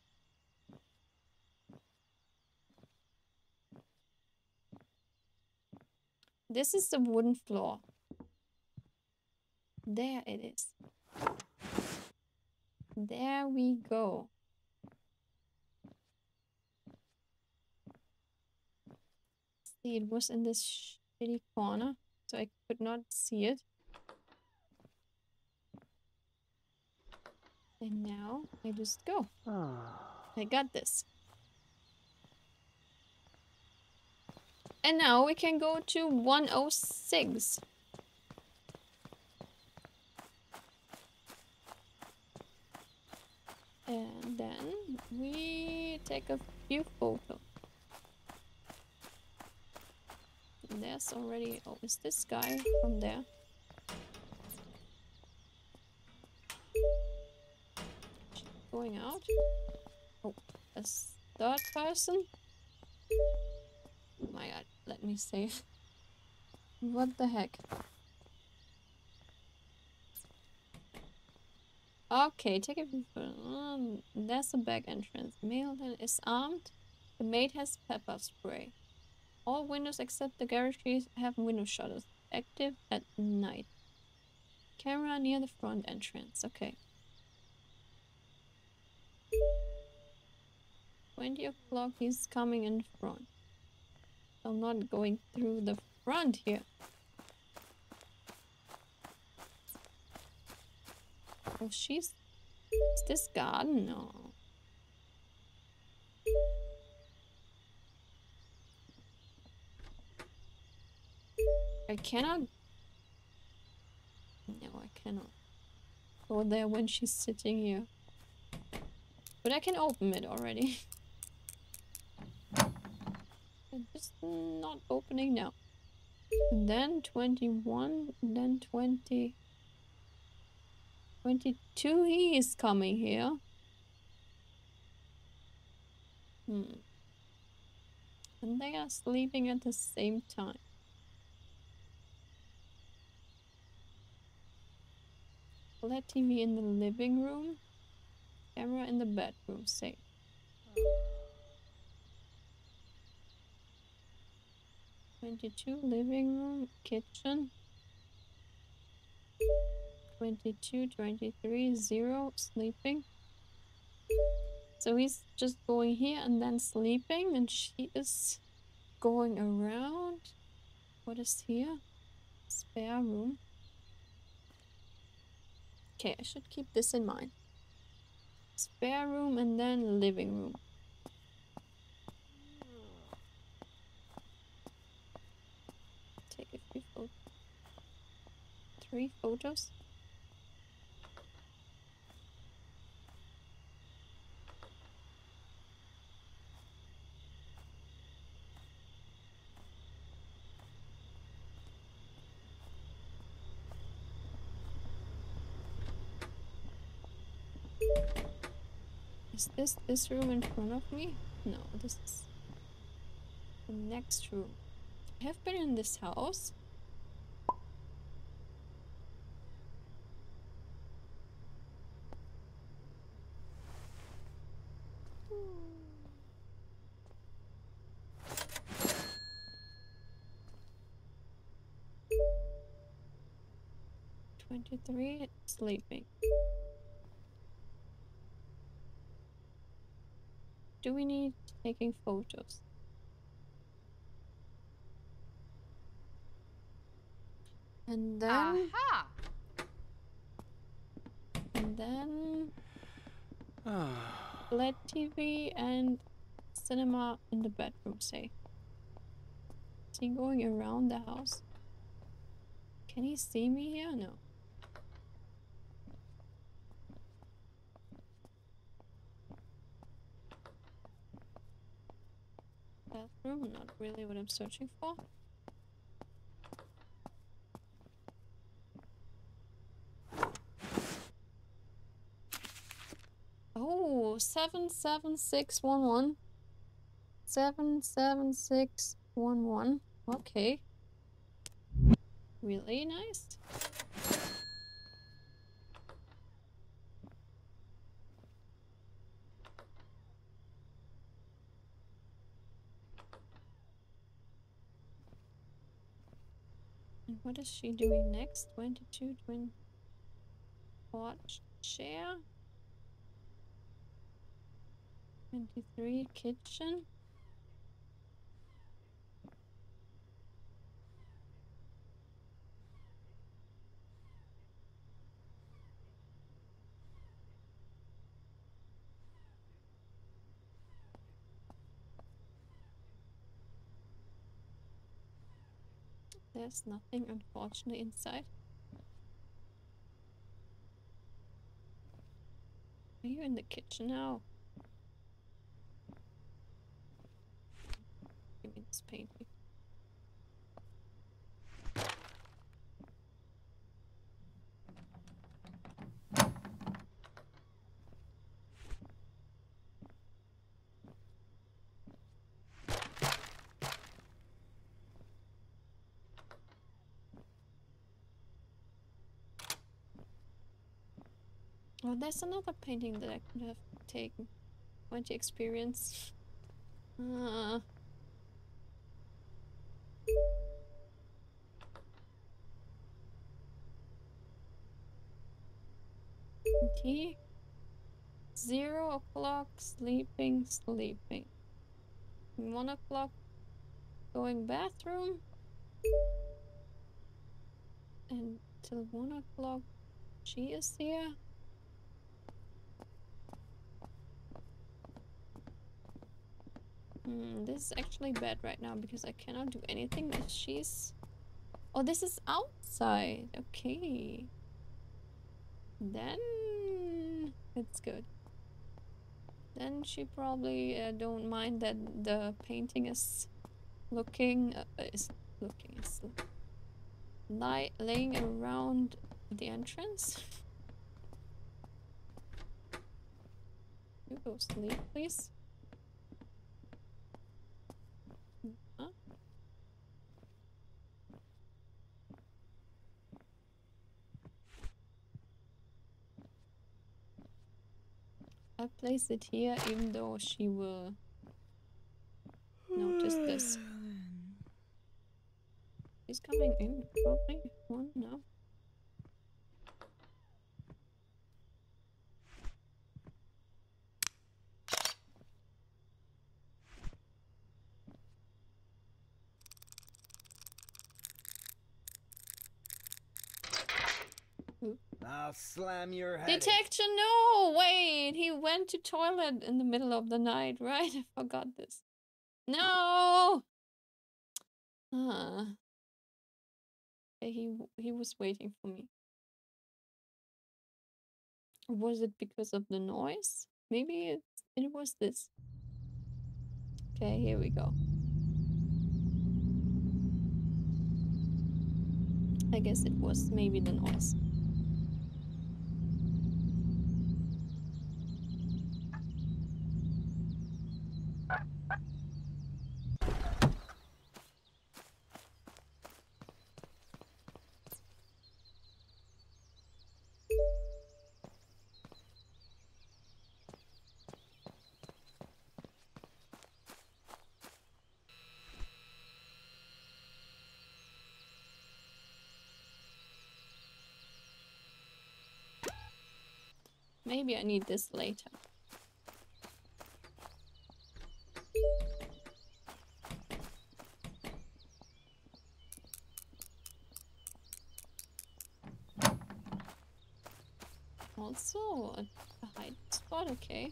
This is the wooden floor. There it is. There we go. See, it was in this shitty corner, so I could not see it. And now I just go. Ah. I got this. And now we can go to 106. And then we take a few photos. And there's already, oh, is this guy from there? Going out? Oh, a third person? Oh my god, let me save. What the heck? Okay, take a um, There's a back entrance. Mailman is armed. The maid has pepper spray. All windows except the garage keys have window shutters. Active at night. Camera near the front entrance. Okay. 20 o'clock, he's coming in front. I'm not going through the front here. Oh, she's... Is this garden? No. I cannot... No, I cannot go there when she's sitting here. But I can open it already. I'm just not opening now. And then 21, and then 20... 22, he is coming here. Hmm. And they are sleeping at the same time. Flat TV in the living room. Camera in the bedroom. Safe. Twenty-two living room, kitchen. 22, 23, 0, sleeping. So he's just going here and then sleeping, and she is going around. What is here? Spare room. Okay, I should keep this in mind. Spare room and then living room. Take a few photos. Three photos. Is this this room in front of me? No, this is the next room. I have been in this house. Twenty-three sleeping. Do we need taking photos? And then Aha! and then LED TV and cinema in the bedroom, say. Is he going around the house? Can he see me here? No. Bathroom, not really what I'm searching for. Oh, seven seven six one one. Seven seven six one one. Okay. Really nice. What is she doing next? 22 twin watch chair. 23 kitchen. There's nothing unfortunately inside. Are you in the kitchen now? Give me this painting. There's another painting that I could have taken. 20 experience. Uh, okay. Zero o'clock, sleeping, sleeping. One o'clock, going bathroom. And till one o'clock, she is here. Hmm, this is actually bad right now because I cannot do anything if she's... Oh, this is outside. Okay. Then... It's good. Then she probably uh, don't mind that the painting is looking... Uh, is looking... Is li laying around the entrance. you go sleep, please. I place it here even though she will notice this. He's coming in, probably. One, no. I'll slam your head. Detection, no! Wait, he went to toilet in the middle of the night, right? I forgot this. No! Ah. He he was waiting for me. Was it because of the noise? Maybe it, it was this. Okay, here we go. I guess it was maybe the noise. Maybe I need this later. Also, a, hide spot, okay.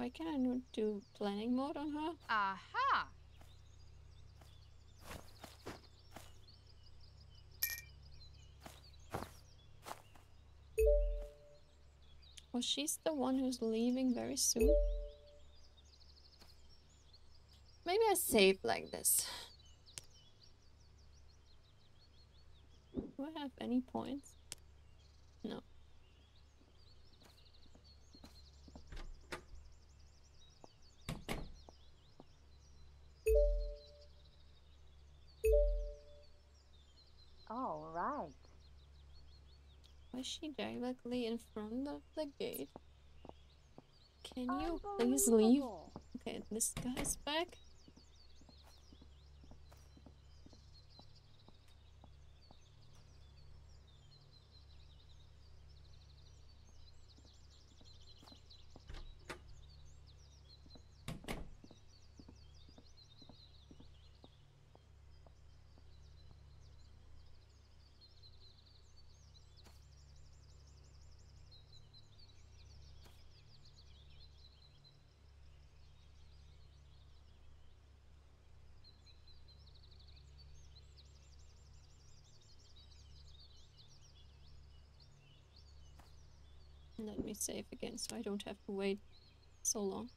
Why can I not do planning mode on her? Aha! Well, she's the one who's leaving very soon. Maybe I save like this. Do I have any points? No. Was she directly in front of the gate? Can you please leave? Okay, this guy's back. Let me save again so I don't have to wait so long.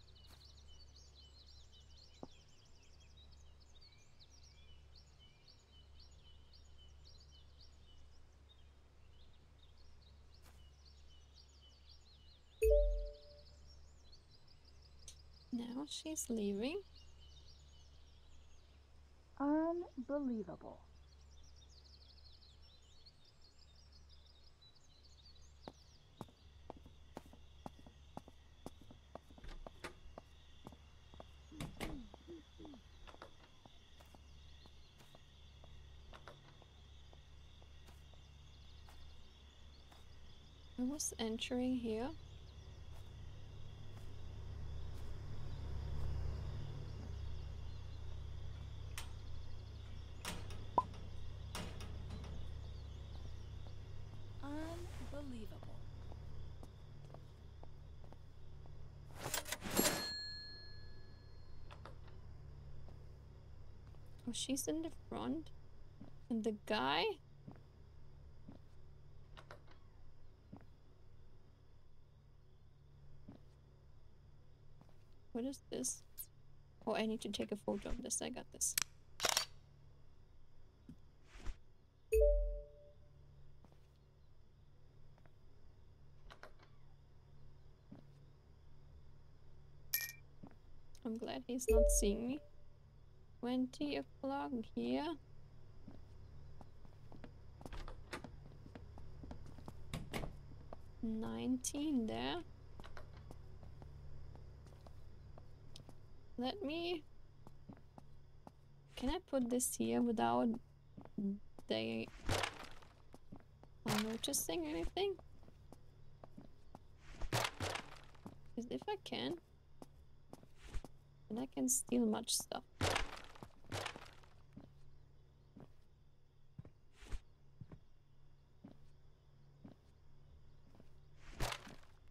Now she's leaving. Unbelievable. Was entering here. Unbelievable. Oh, she's in the front. And the guy? What is this? Oh, I need to take a photo of this. I got this. I'm glad he's not seeing me. 20 o'clock here. Nineteen there. Let me... Can I put this here without they noticing anything? Because if I can, then I can steal much stuff.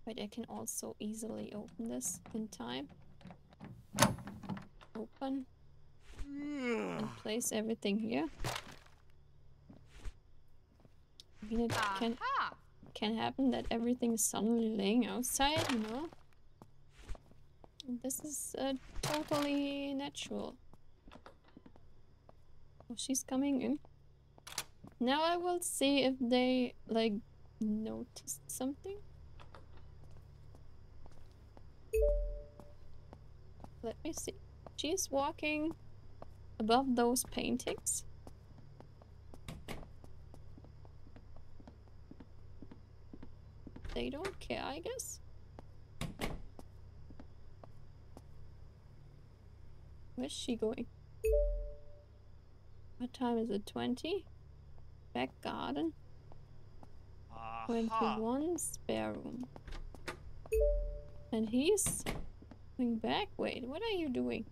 But I can also easily open this in time. Open. And place everything here. I mean, it can, can happen that everything is suddenly laying outside, you know? This is uh, totally natural. Oh, she's coming in. Now I will see if they, like, noticed something. Let me see. She's walking above those paintings. They don't care, I guess. Where's she going? What time is it? 20? Back garden? 21 spare room. And he's going back? Wait, what are you doing?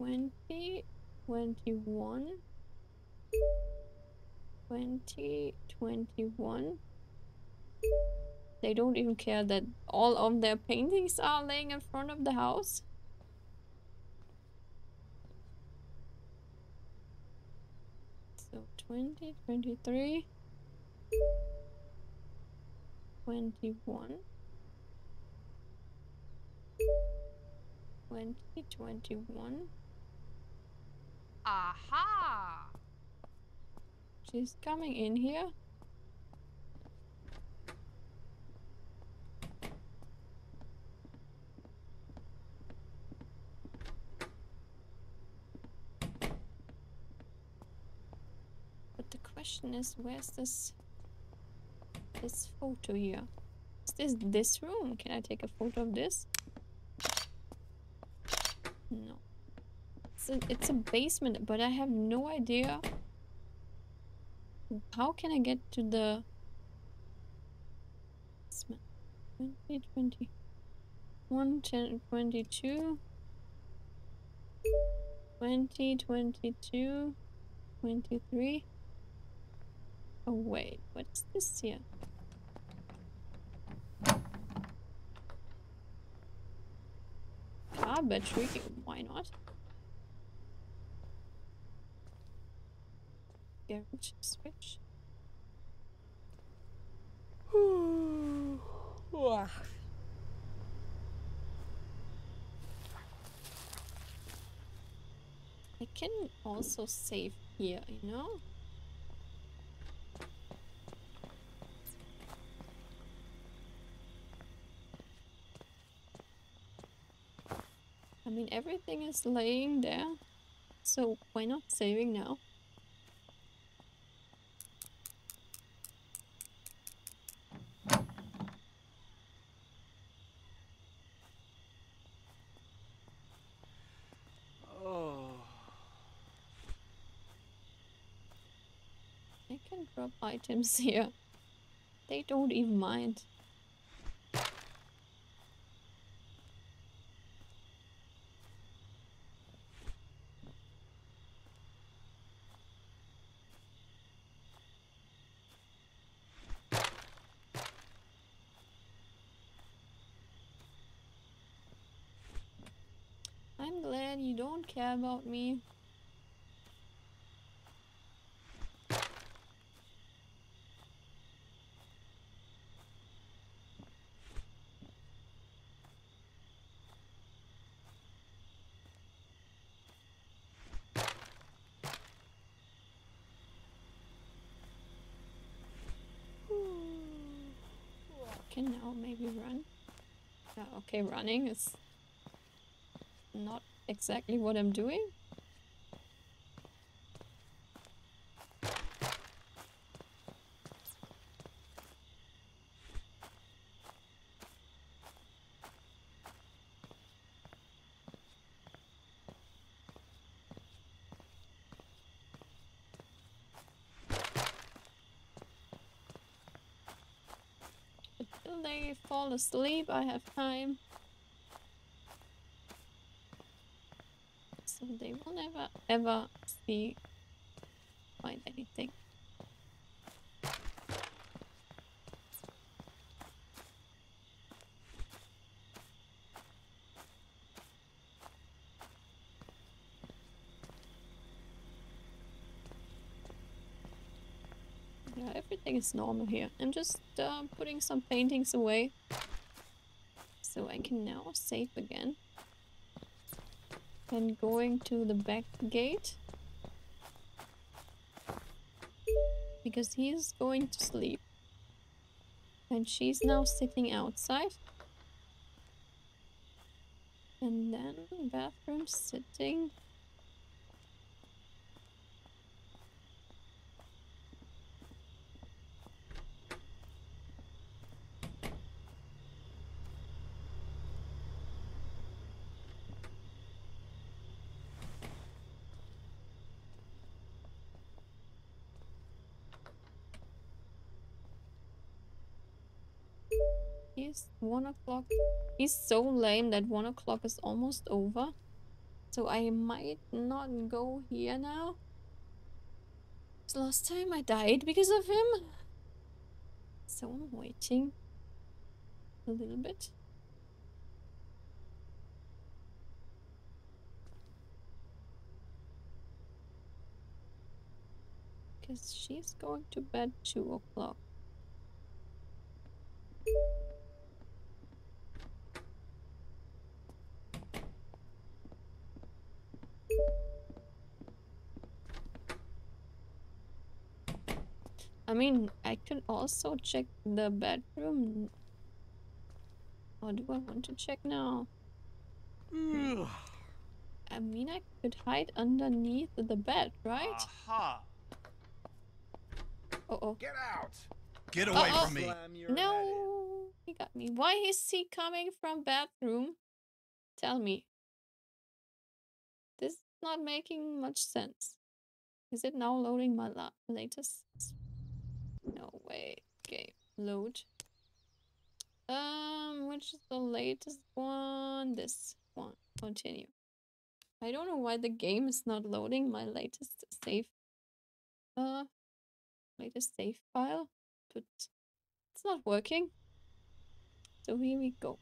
Twenty, twenty-one, twenty, twenty-one. They don't even care that all of their paintings are laying in front of the house. So 20, 23, 21, 20, 21. Aha! She's coming in here. But the question is, where's this this photo here? Is this this room? Can I take a photo of this? No. It's a, it's a basement, but I have no idea how can I get to the basement? 20, 21, 10, 22, 20, 22, 23. Oh wait, what is this here? Ah, Car battery, why not? Switch. I can also save here, you know? I mean, everything is laying there, so why not saving now? Oh. I can drop items here. They don't even mind. I'm glad you don't care about me. Now maybe run. Yeah, okay, running is not exactly what I'm doing. Until they fall asleep, I have time. So they will never ever see find anything. Yeah, everything is normal here. I'm just uh, putting some paintings away. So I can now save again. And going to the back gate. Because he's going to sleep. And she's now sitting outside. And then bathroom sitting. He's one o'clock. He's so lame that one o'clock is almost over. So I might not go here now. now. 'Cause last time I died because of him. So I'm waiting a little bit. Because she's going to bed two o'clock. I mean, I could also check the bedroom. Or do I want to check now? I mean, I could hide underneath the bed, right? Aha! Uh oh. Get out! Get away Uh-oh. from me! Slam your head in. No, he got me. Why is he coming from bathroom? Tell me. Not making much sense. Is it now loading my la latest? No way. Okay, load. Um, which is the latest one? This one. Continue. I don't know why the game is not loading my latest save. Uh, latest save file, but it's not working. So here we go.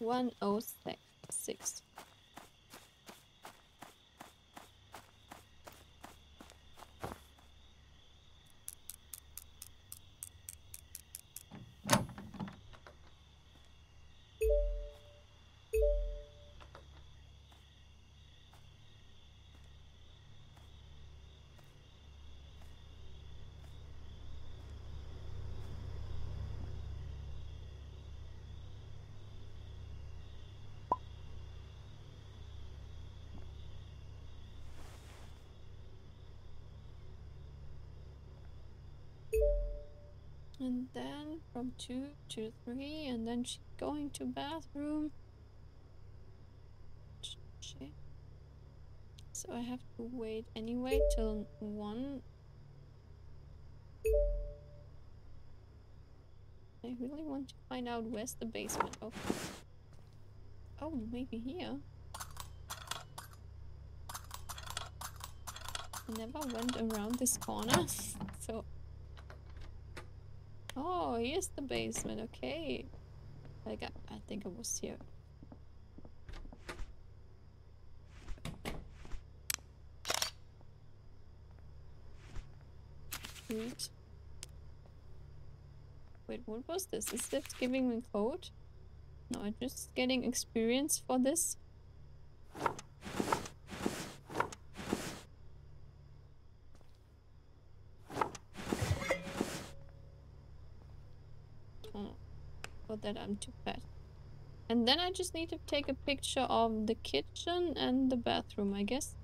106 And then from two to three, and then she's going to bathroom. So I have to wait anyway till one. I really want to find out where's the basement. Oh, oh, maybe here. I never went around this corner, so Oh, here's the basement. Okay. I got. I think it was here. Wait, what was this? Is that giving me code? No, I'm just getting experience for this. out that I'm too fat. And then I just need to take a picture of the kitchen and the bathroom, I guess.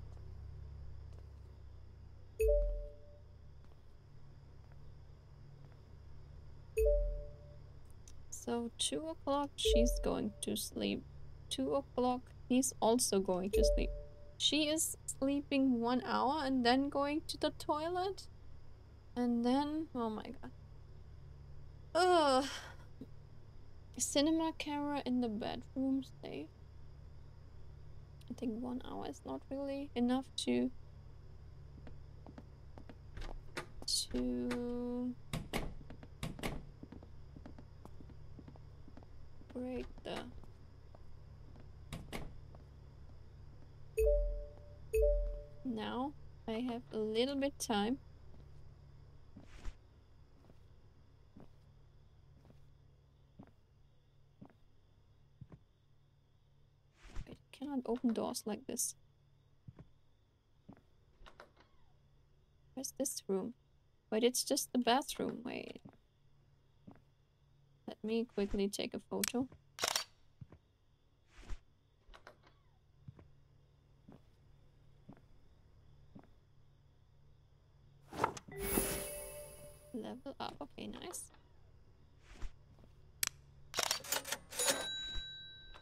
So, 2 o'clock, she's going to sleep. 2 o'clock, he's also going to sleep. She is sleeping one hour and then going to the toilet. And then, oh my god. Ugh. Cinema camera in the bedroom safe. I think one hour is not really enough to to break the now I have a little bit time I cannot open doors like this where's this room Wait, it's just the bathroom. Wait. Let me quickly take a photo. Level up. Okay, nice.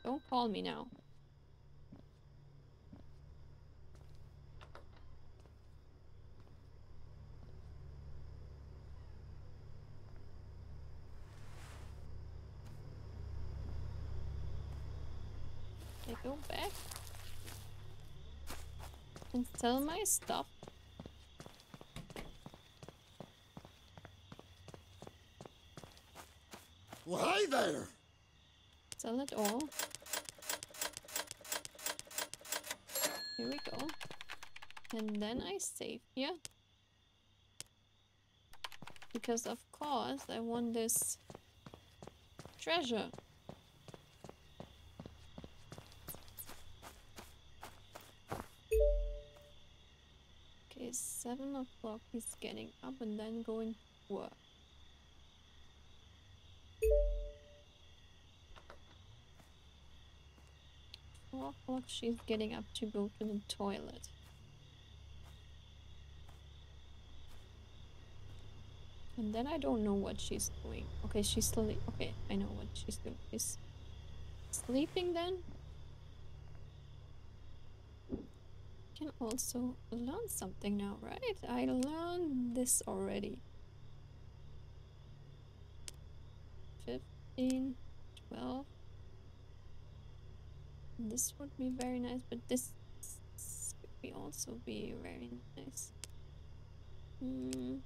Don't call me now. Go back and sell my stuff. Well, hey there! Sell it all. Here we go. And then I save here. Because of course I want this treasure. Seven o'clock he's getting up and then going to work. Four o'clock she's getting up to go to the toilet. And then I don't know what she's doing. Okay, she's sleep. Okay, I know what she's doing. Is sleeping then. Can also learn something now, right? I learned this already. 15, 12. This would be very nice, but this, could be also be very nice. Hmm.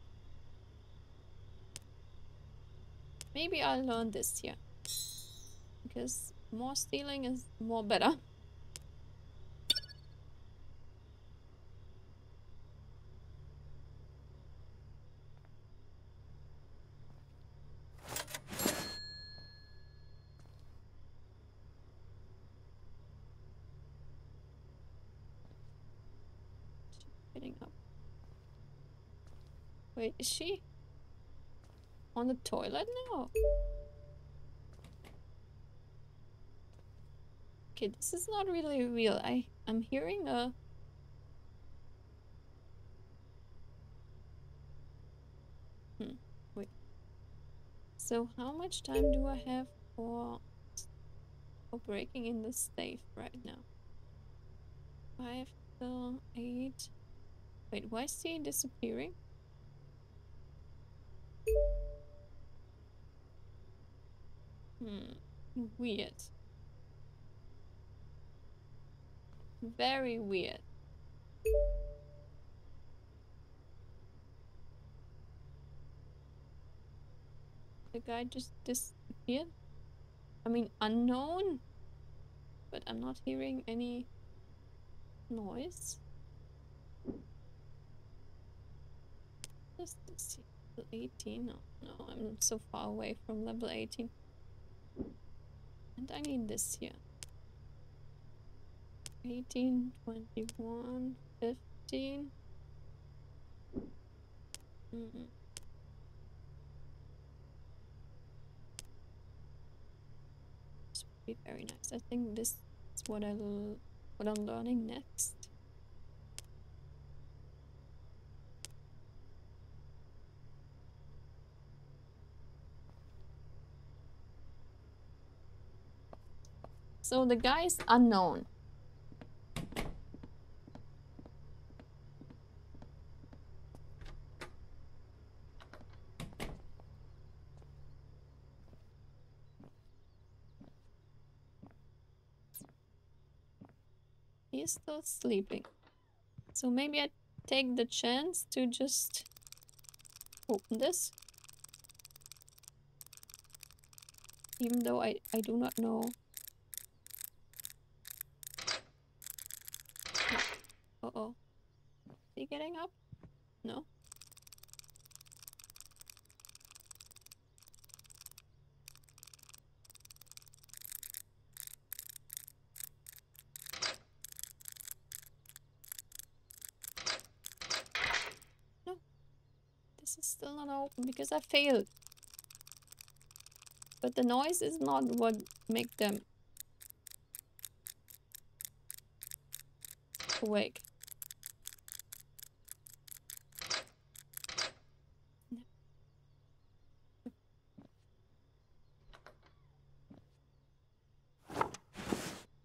Maybe I'll learn this here. Because more stealing is more better. Getting up. Wait, is she on the toilet now? Okay, this is not really real. I I'm hearing a Hmm, wait. So how much time do I have for for breaking in the safe right now? Five till eight. Wait, why is he disappearing? Hmm, weird. Very weird. The guy just disappeared? I mean, unknown? But I'm not hearing any noise. What's this? Level 18? No, no, I'm so far away from level 18. And I need this here. 18, 21, 15. Mm -mm. be very nice. I think this is what I'll what I'm learning next. So the guy is unknown. He's still sleeping. So maybe I take the chance to just open this. Even though I, I do not know. Uh oh. Is he getting up? No. No. This is still not open because I failed. But the noise is not what make them awake.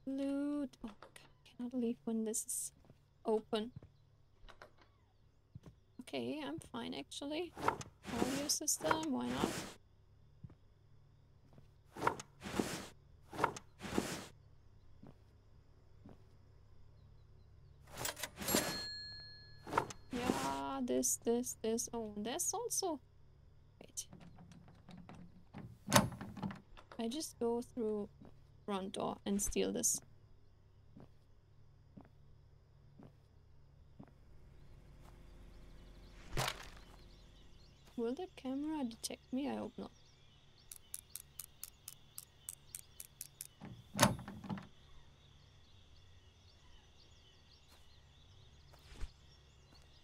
Loot. Oh god, I cannot leave when this is open. Okay, I'm fine actually. Audio system, why not? Yeah, this, this, this. Oh, there's also. Wait. I just go through front door and steal this. Will the camera detect me? I hope not.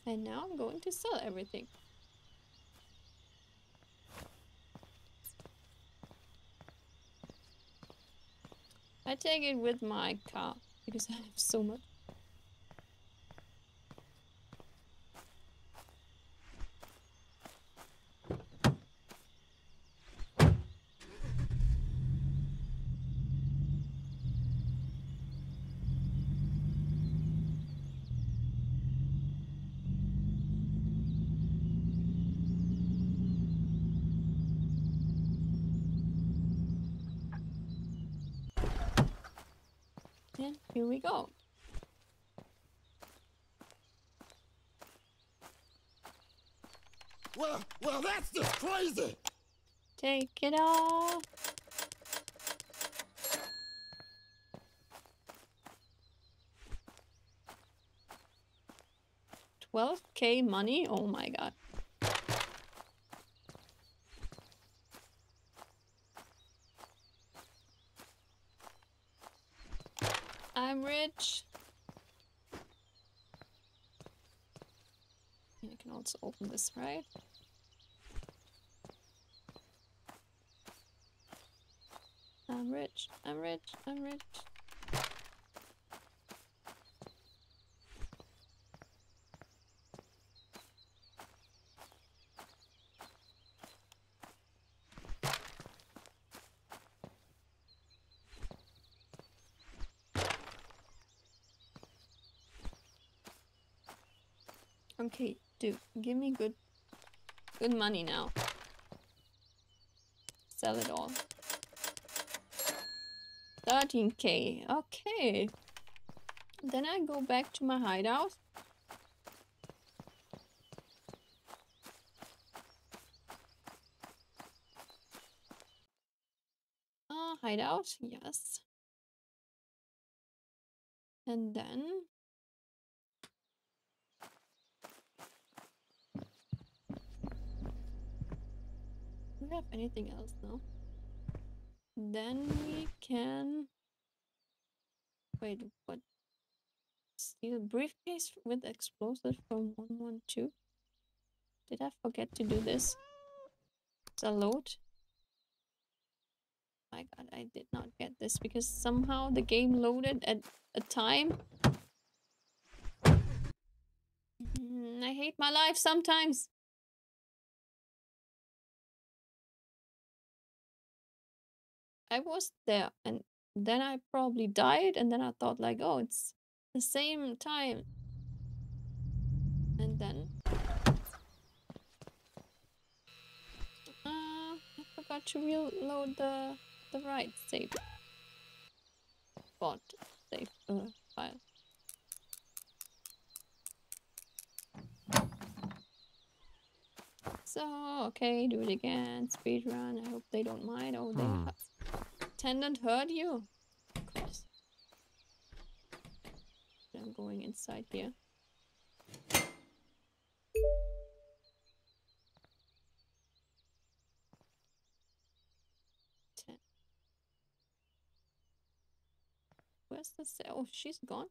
And now I'm going to sell everything. I take it with my car because I have so much. And here we go. Well, well, that's just crazy. Take it off. Twelve K money? Oh my god. I'm. I can also open this, right? I'm rich, I'm rich, I'm rich. Okay, dude, give me good good money now. Sell it all. 13k. Okay. Then I go back to my hideout. Uh, hideout, yes. And then Do we have anything else now? Then we can wait. What? Steal briefcase with explosive from one one two. Did I forget to do this? Is a load? my god, I did not get this because somehow the game loaded at a time. Mm, I hate my life sometimes. I was there and then I probably died and then I thought like, oh, it's the same time. And then uh, I forgot to reload the the right save bot save uh, file. So okay, do it again. Speed run. I hope they don't mind. Oh, they Hmm. ha- Attendant heard you. Of course. I'm going inside here. Where's the cell? Oh, she's gone.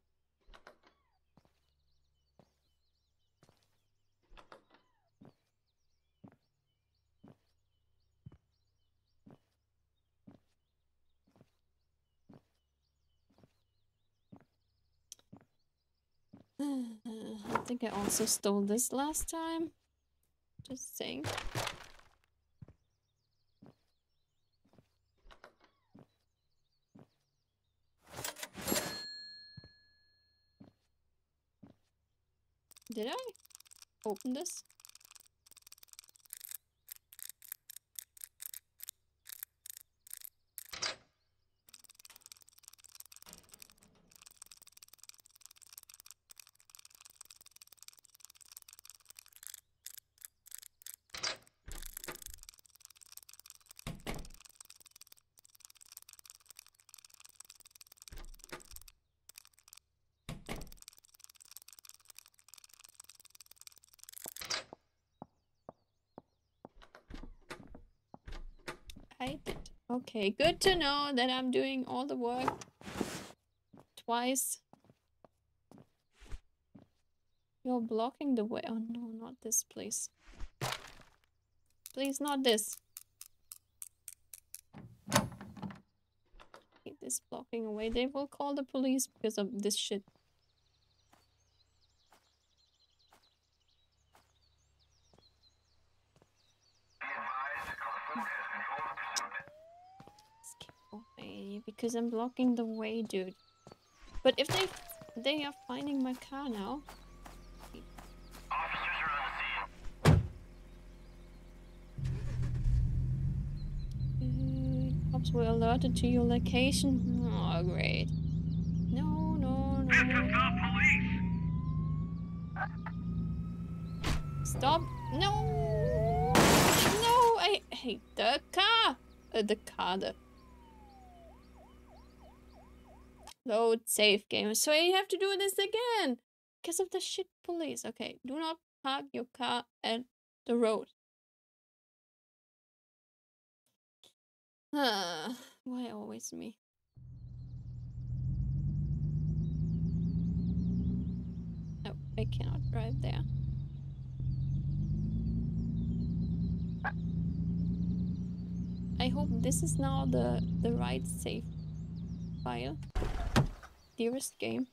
I think I also stole this last time. Just saying. Did I open this? Did. Okay, good to know that I'm doing all the work twice. You're blocking the way. Oh no, not this place. Please, not this. Hate this blocking away. They will call the police because of this shit. Skip away because I'm blocking the way, dude. But if they they are finding my car now. Dude, Cops were alerted to your location. Oh, great. No, no, no. This is not police. Stop. No. No, I hate the car. Uh, the car, the load safe game. So I have to do this again because of the shit police. Okay, do not park your car at the road. Ah, why always me? Oh, I cannot drive there. I hope this is now the the right save file. Dearest game.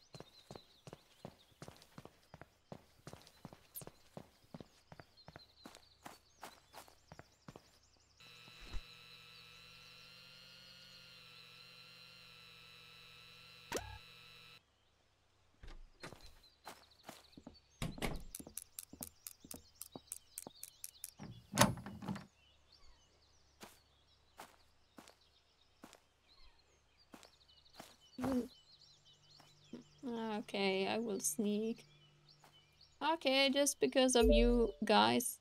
will- Okay, I will sneak. Okay, just because of you guys.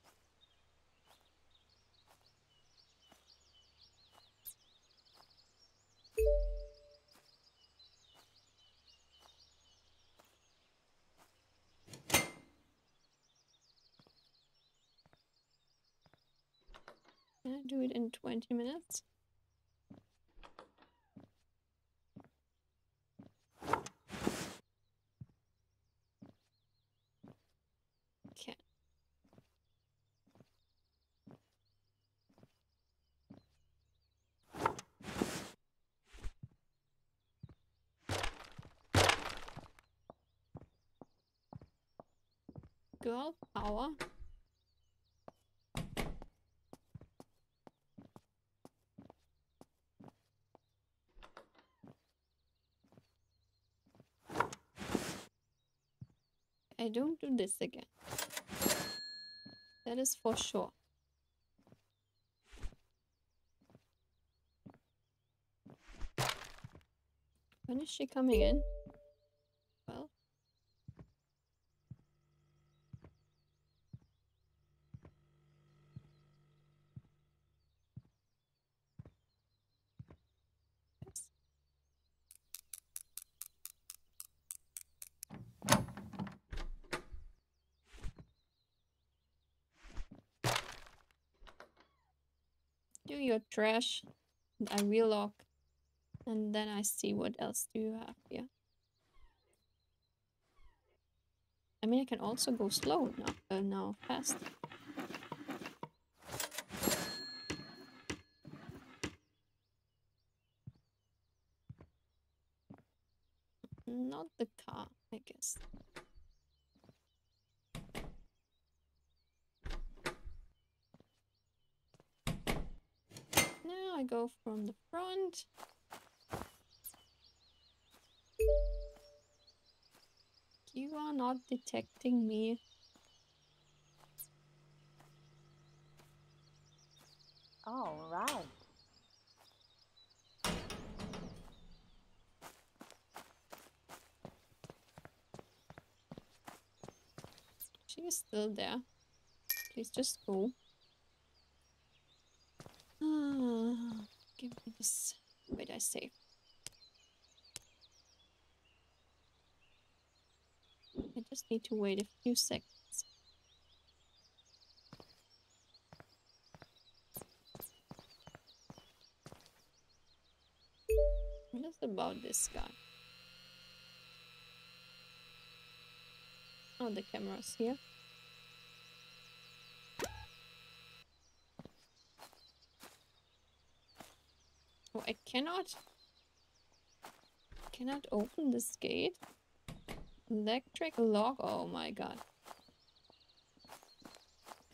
Do it in 20 minutes? Okay. Girl power. I don't do this again. That is for sure. When is she coming in? Well. Yes. Do your trash. and I relock. And then I see what else do you have here. I mean, I can also go slow now, uh, now fast. Not the car, I guess. Now I go from the front. You are not detecting me. All right. She is still there. Please just go. Ah, give me this. Wait, I save. I just need to wait a few seconds. Is about this guy? Oh, the camera's here. Oh, I cannot... Cannot open this gate? Electric lock? Oh my god.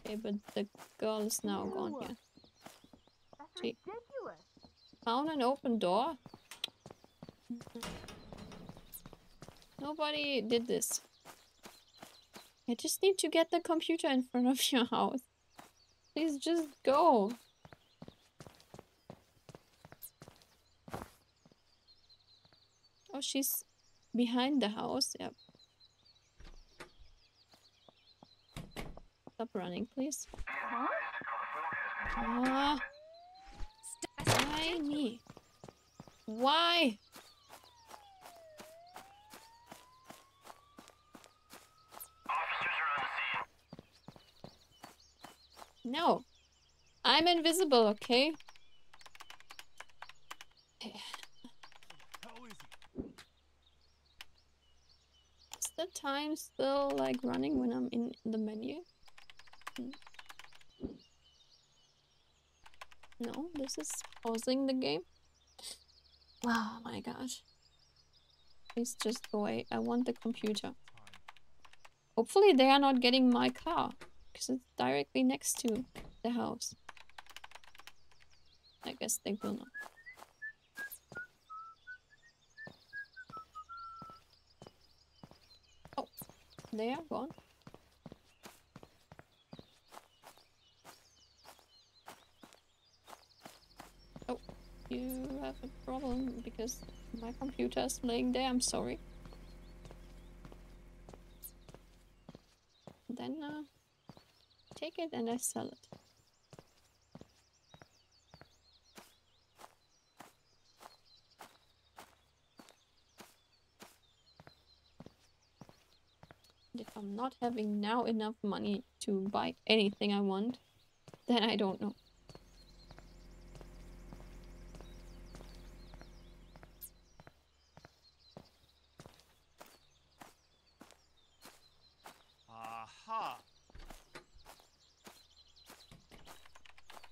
Okay, but the girl is now gone here. That's ridiculous. Found an open door? Nobody did this. I just need to get the computer in front of your house. Please just go. Oh, she's behind the house. Yep. Stop running, please. Huh? Ah, why me? Why? No. I'm invisible, okay? How is he? Is the time still like running when I'm in the menu? Hmm. No, this is pausing the game. Oh my gosh. Please just go away. I want the computer. Hopefully they are not getting my car. Because it's directly next to the house. I guess they will not. They are gone. Oh, you have a problem because my computer is laying there. I'm sorry. Then uh, take it and I sell it. Not having now enough money to buy anything I want, then I don't know. Aha!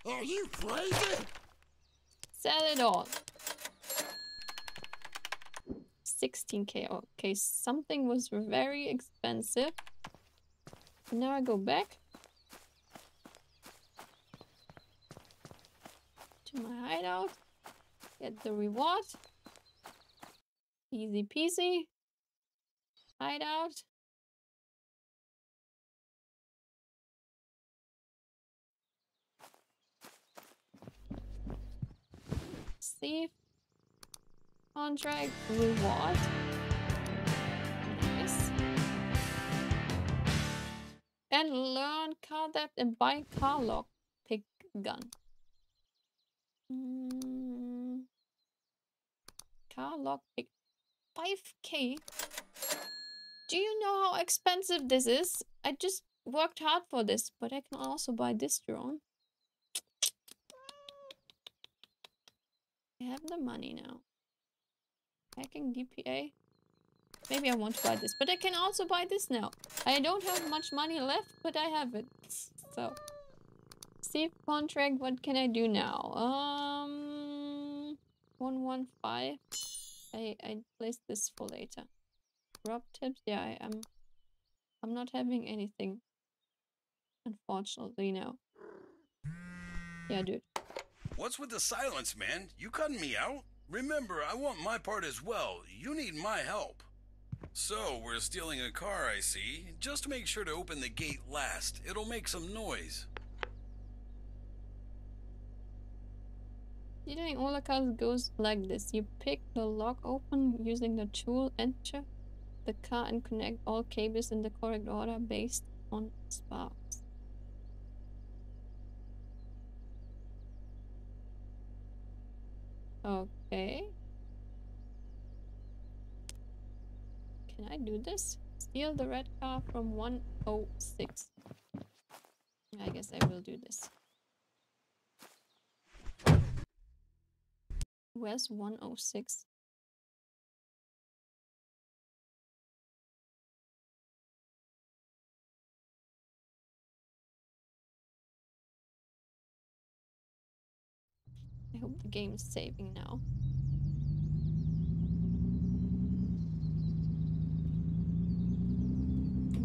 Are you crazy? Sell it all. 16k. Okay, something was very expensive. Now I go back to my hideout, get the reward. Easy peasy. Hideout. Save. Contract reward. And learn car depth and buy car lock pick gun. Mm. Car lock pick 5k. Do you know how expensive this is? I just worked hard for this, but I can also buy this drone. I have the money now. Hacking DPA. Maybe I won't buy this, but I can also buy this now. I don't have much money left, but I have it. So, save contract. What can I do now? Um, one one five. I I placed this for later. Drop tips. Yeah, I am. I'm not having anything. Unfortunately, now. Yeah, dude. What's with the silence, man? You cutting me out? Remember, I want my part as well. You need my help. So, we're stealing a car, I see. Just make sure to open the gate last. It'll make some noise. Stealing all the cars goes like this. You pick the lock open using the tool, enter the car and connect all cables in the correct order based on sparks. Okay. Can I do this? Steal the red car from 106. I guess I will do this. Where's 106? I hope the game is saving now.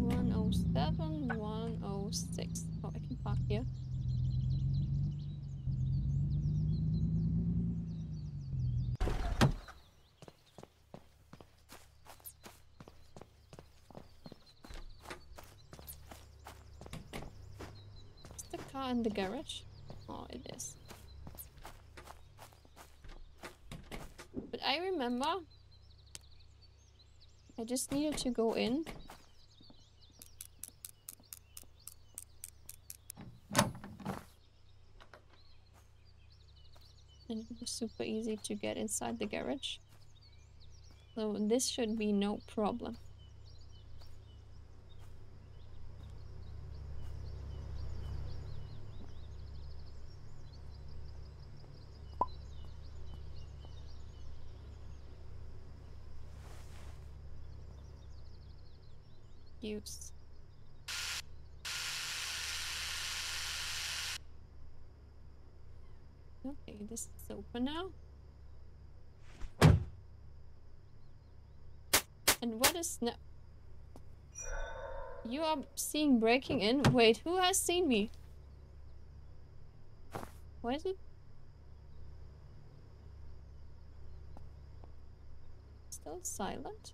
One oh seven, one oh six. Oh, I can park here. Is the car in the garage? Oh, it is. But I remember I just needed to go in. It was super easy to get inside the garage. So this should be no problem. Use. Okay, this is open now. And what is now? You are seeing breaking in? Wait, who has seen me? What is it? Still silent?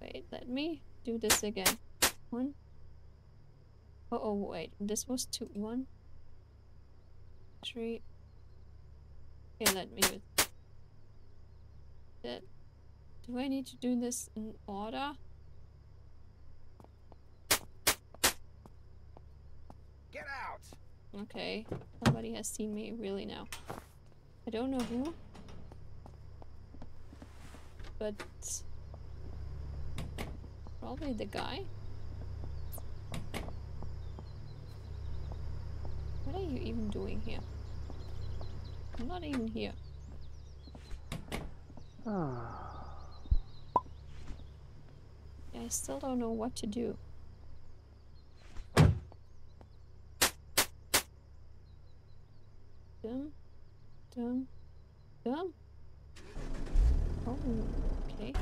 Wait, let me do this again. One. Uh oh, wait. This was two. One. Okay, let me do that. Do I need to do this in order? Get out! Okay, somebody has seen me really now. I don't know who. But probably the guy. What are you even doing here? I'm not even here. Ah. I still don't know what to do. Dum, dum, dum. Oh, okay.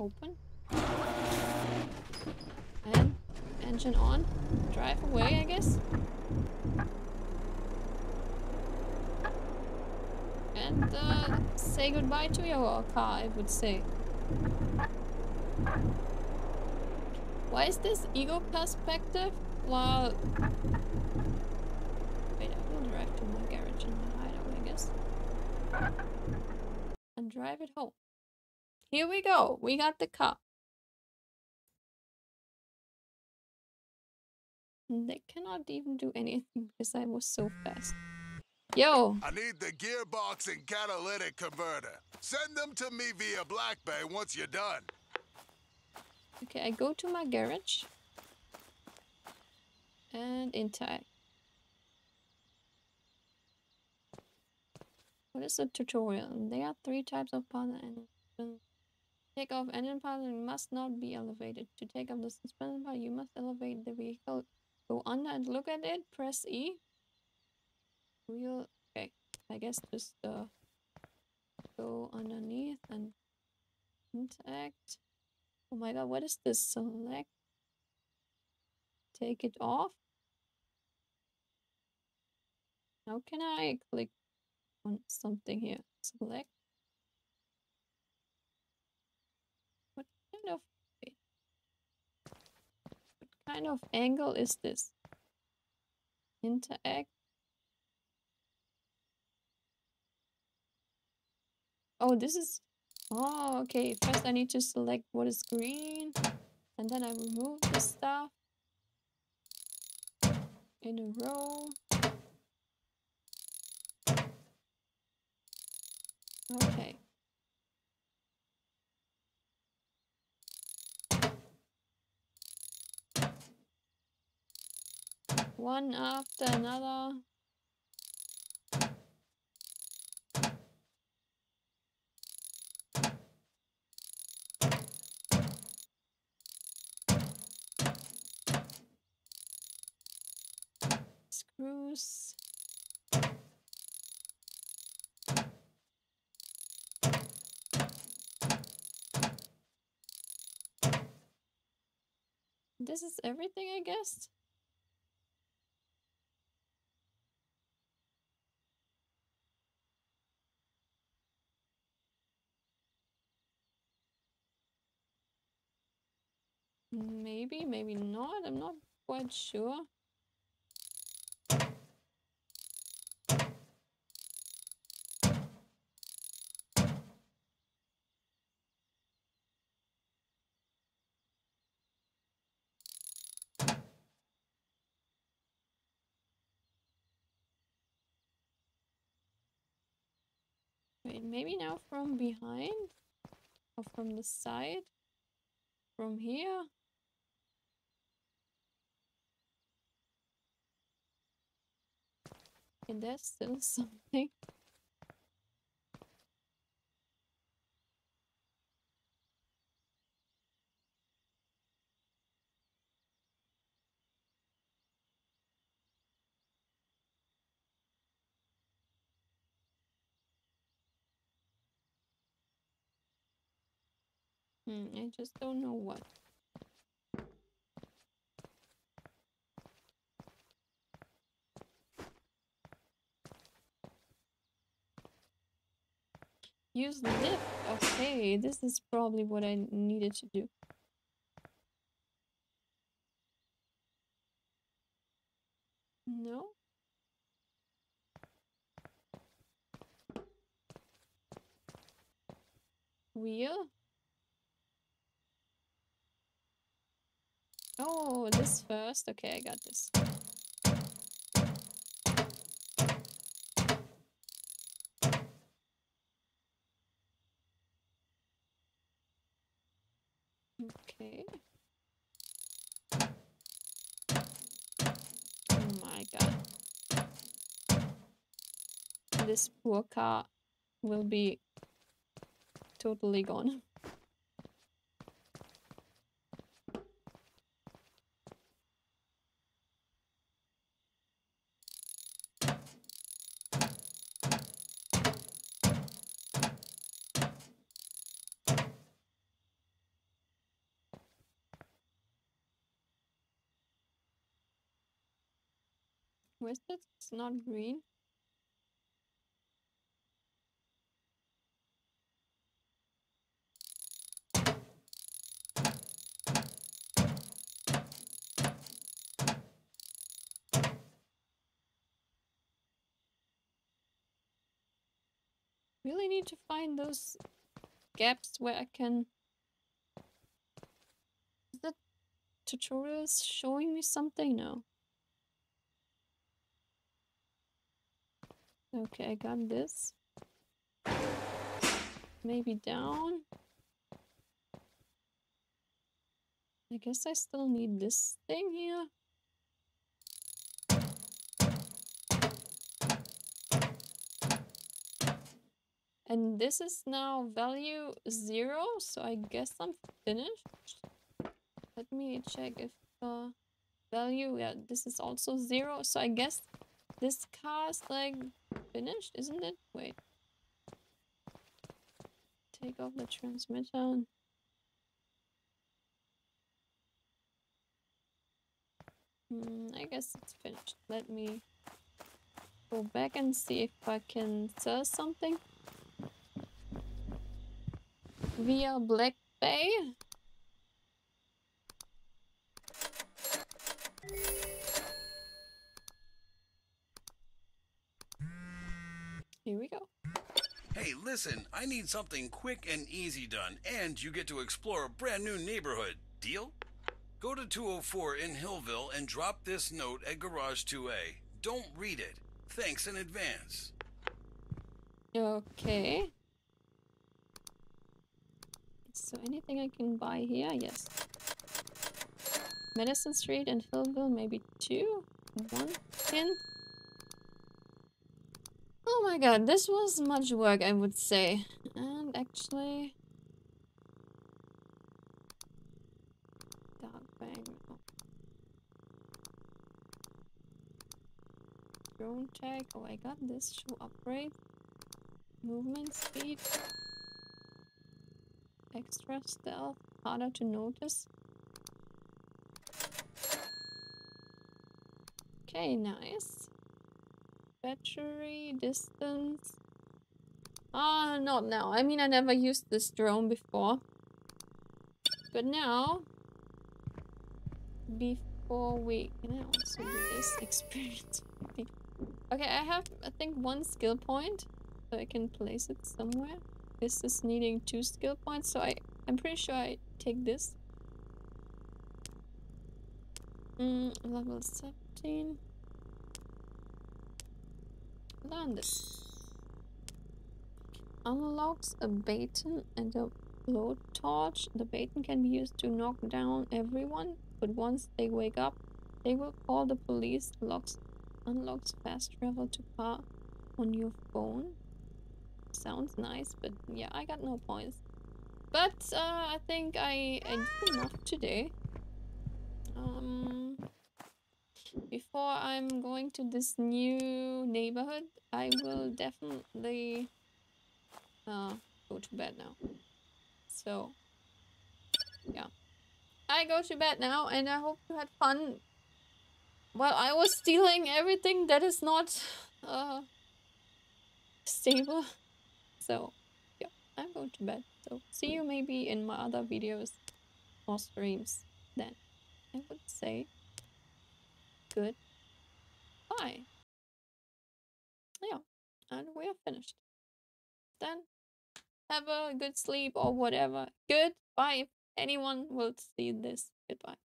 Open. And engine on. Drive away, I guess. And uh, say goodbye to your car, I would say. Why is this ego perspective? Well... Wait, I will drive to my garage and my hideout, I guess. And drive it home. Here we go. We got the car. They cannot even do anything because I was so fast. Yo! I need the gearbox and catalytic converter. Send them to me via Black Bay once you're done. Okay, I go to my garage. And interact. What is the tutorial? There are three types of partner and take off engine partner must not be elevated. To take off the suspension part, you must elevate the vehicle Go under and look at it. Press E. Wheel. Okay. I guess just uh, go underneath and interact. Oh my god, what is this? Select. Take it off. How can I click on something here? Select. What kind of what kind of angle is this? Interact. Oh, this is... Oh, okay. First I need to select what is green. And then I remove the stuff. In a row. Okay. one after another. This is everything, I guess. Maybe, maybe not. I'm not quite sure. Wait, maybe now from behind? Or from the side? From here? And there's still something. Hmm, I just don't know what. Use lift. Okay, this is probably what I needed to do. No? Wheel? Oh, this first. Okay, I got this. Okay. Oh my god. This poor car will be totally gone. not green. Really need to find those gaps where I can... Is that tutorials showing me something? No. Okay, I got this. Maybe down. I guess I still need this thing here. And this is now value zero, so I guess I'm finished. Let me check if uh, value, yeah, this is also zero, so I guess this is like finished, isn't it? Wait. Take off the transmitter. Hmm, I guess it's finished. Let me go back and see if I can sell something via Black Bay. Here we go. Hey, listen, I need something quick and easy done, and you get to explore a brand new neighborhood. Deal? Go to 204 in Hillville and drop this note at Garage 2A. Don't read it. Thanks in advance. Okay. So anything I can buy here? Yes. Medicine Street and Hillville, maybe two? One hint? Oh my god, this was much work, I would say. And actually... Dark bang. Drone tag. Oh, I got this. Show upgrade. Movement speed. Extra stealth. Harder to notice. Okay, nice. Battery, distance. Ah, not now. I mean, I never used this drone before. But now, before we... Can I also do this experience? okay, I have, I think, one skill point. So I can place it somewhere. This is needing two skill points, so I, I'm pretty sure I take this. Mm, level 17. Learn this. Unlocks a baton and a blowtorch. The baton can be used to knock down everyone, but once they wake up, they will call the police. Locks unlocks fast travel to car on your phone. Sounds nice, but yeah, I got no points. But uh, I think I, I did enough today. Um, before I'm going to this new neighborhood, I will definitely uh, go to bed now. So, yeah. I go to bed now and I hope you had fun while I was stealing everything that is not uh, stable. So, yeah, I'm going to bed. So, see you maybe in my other videos or streams then. I would say good bye. Yeah, and we are finished. Then have a good sleep or whatever. Goodbye if anyone will see this. Goodbye.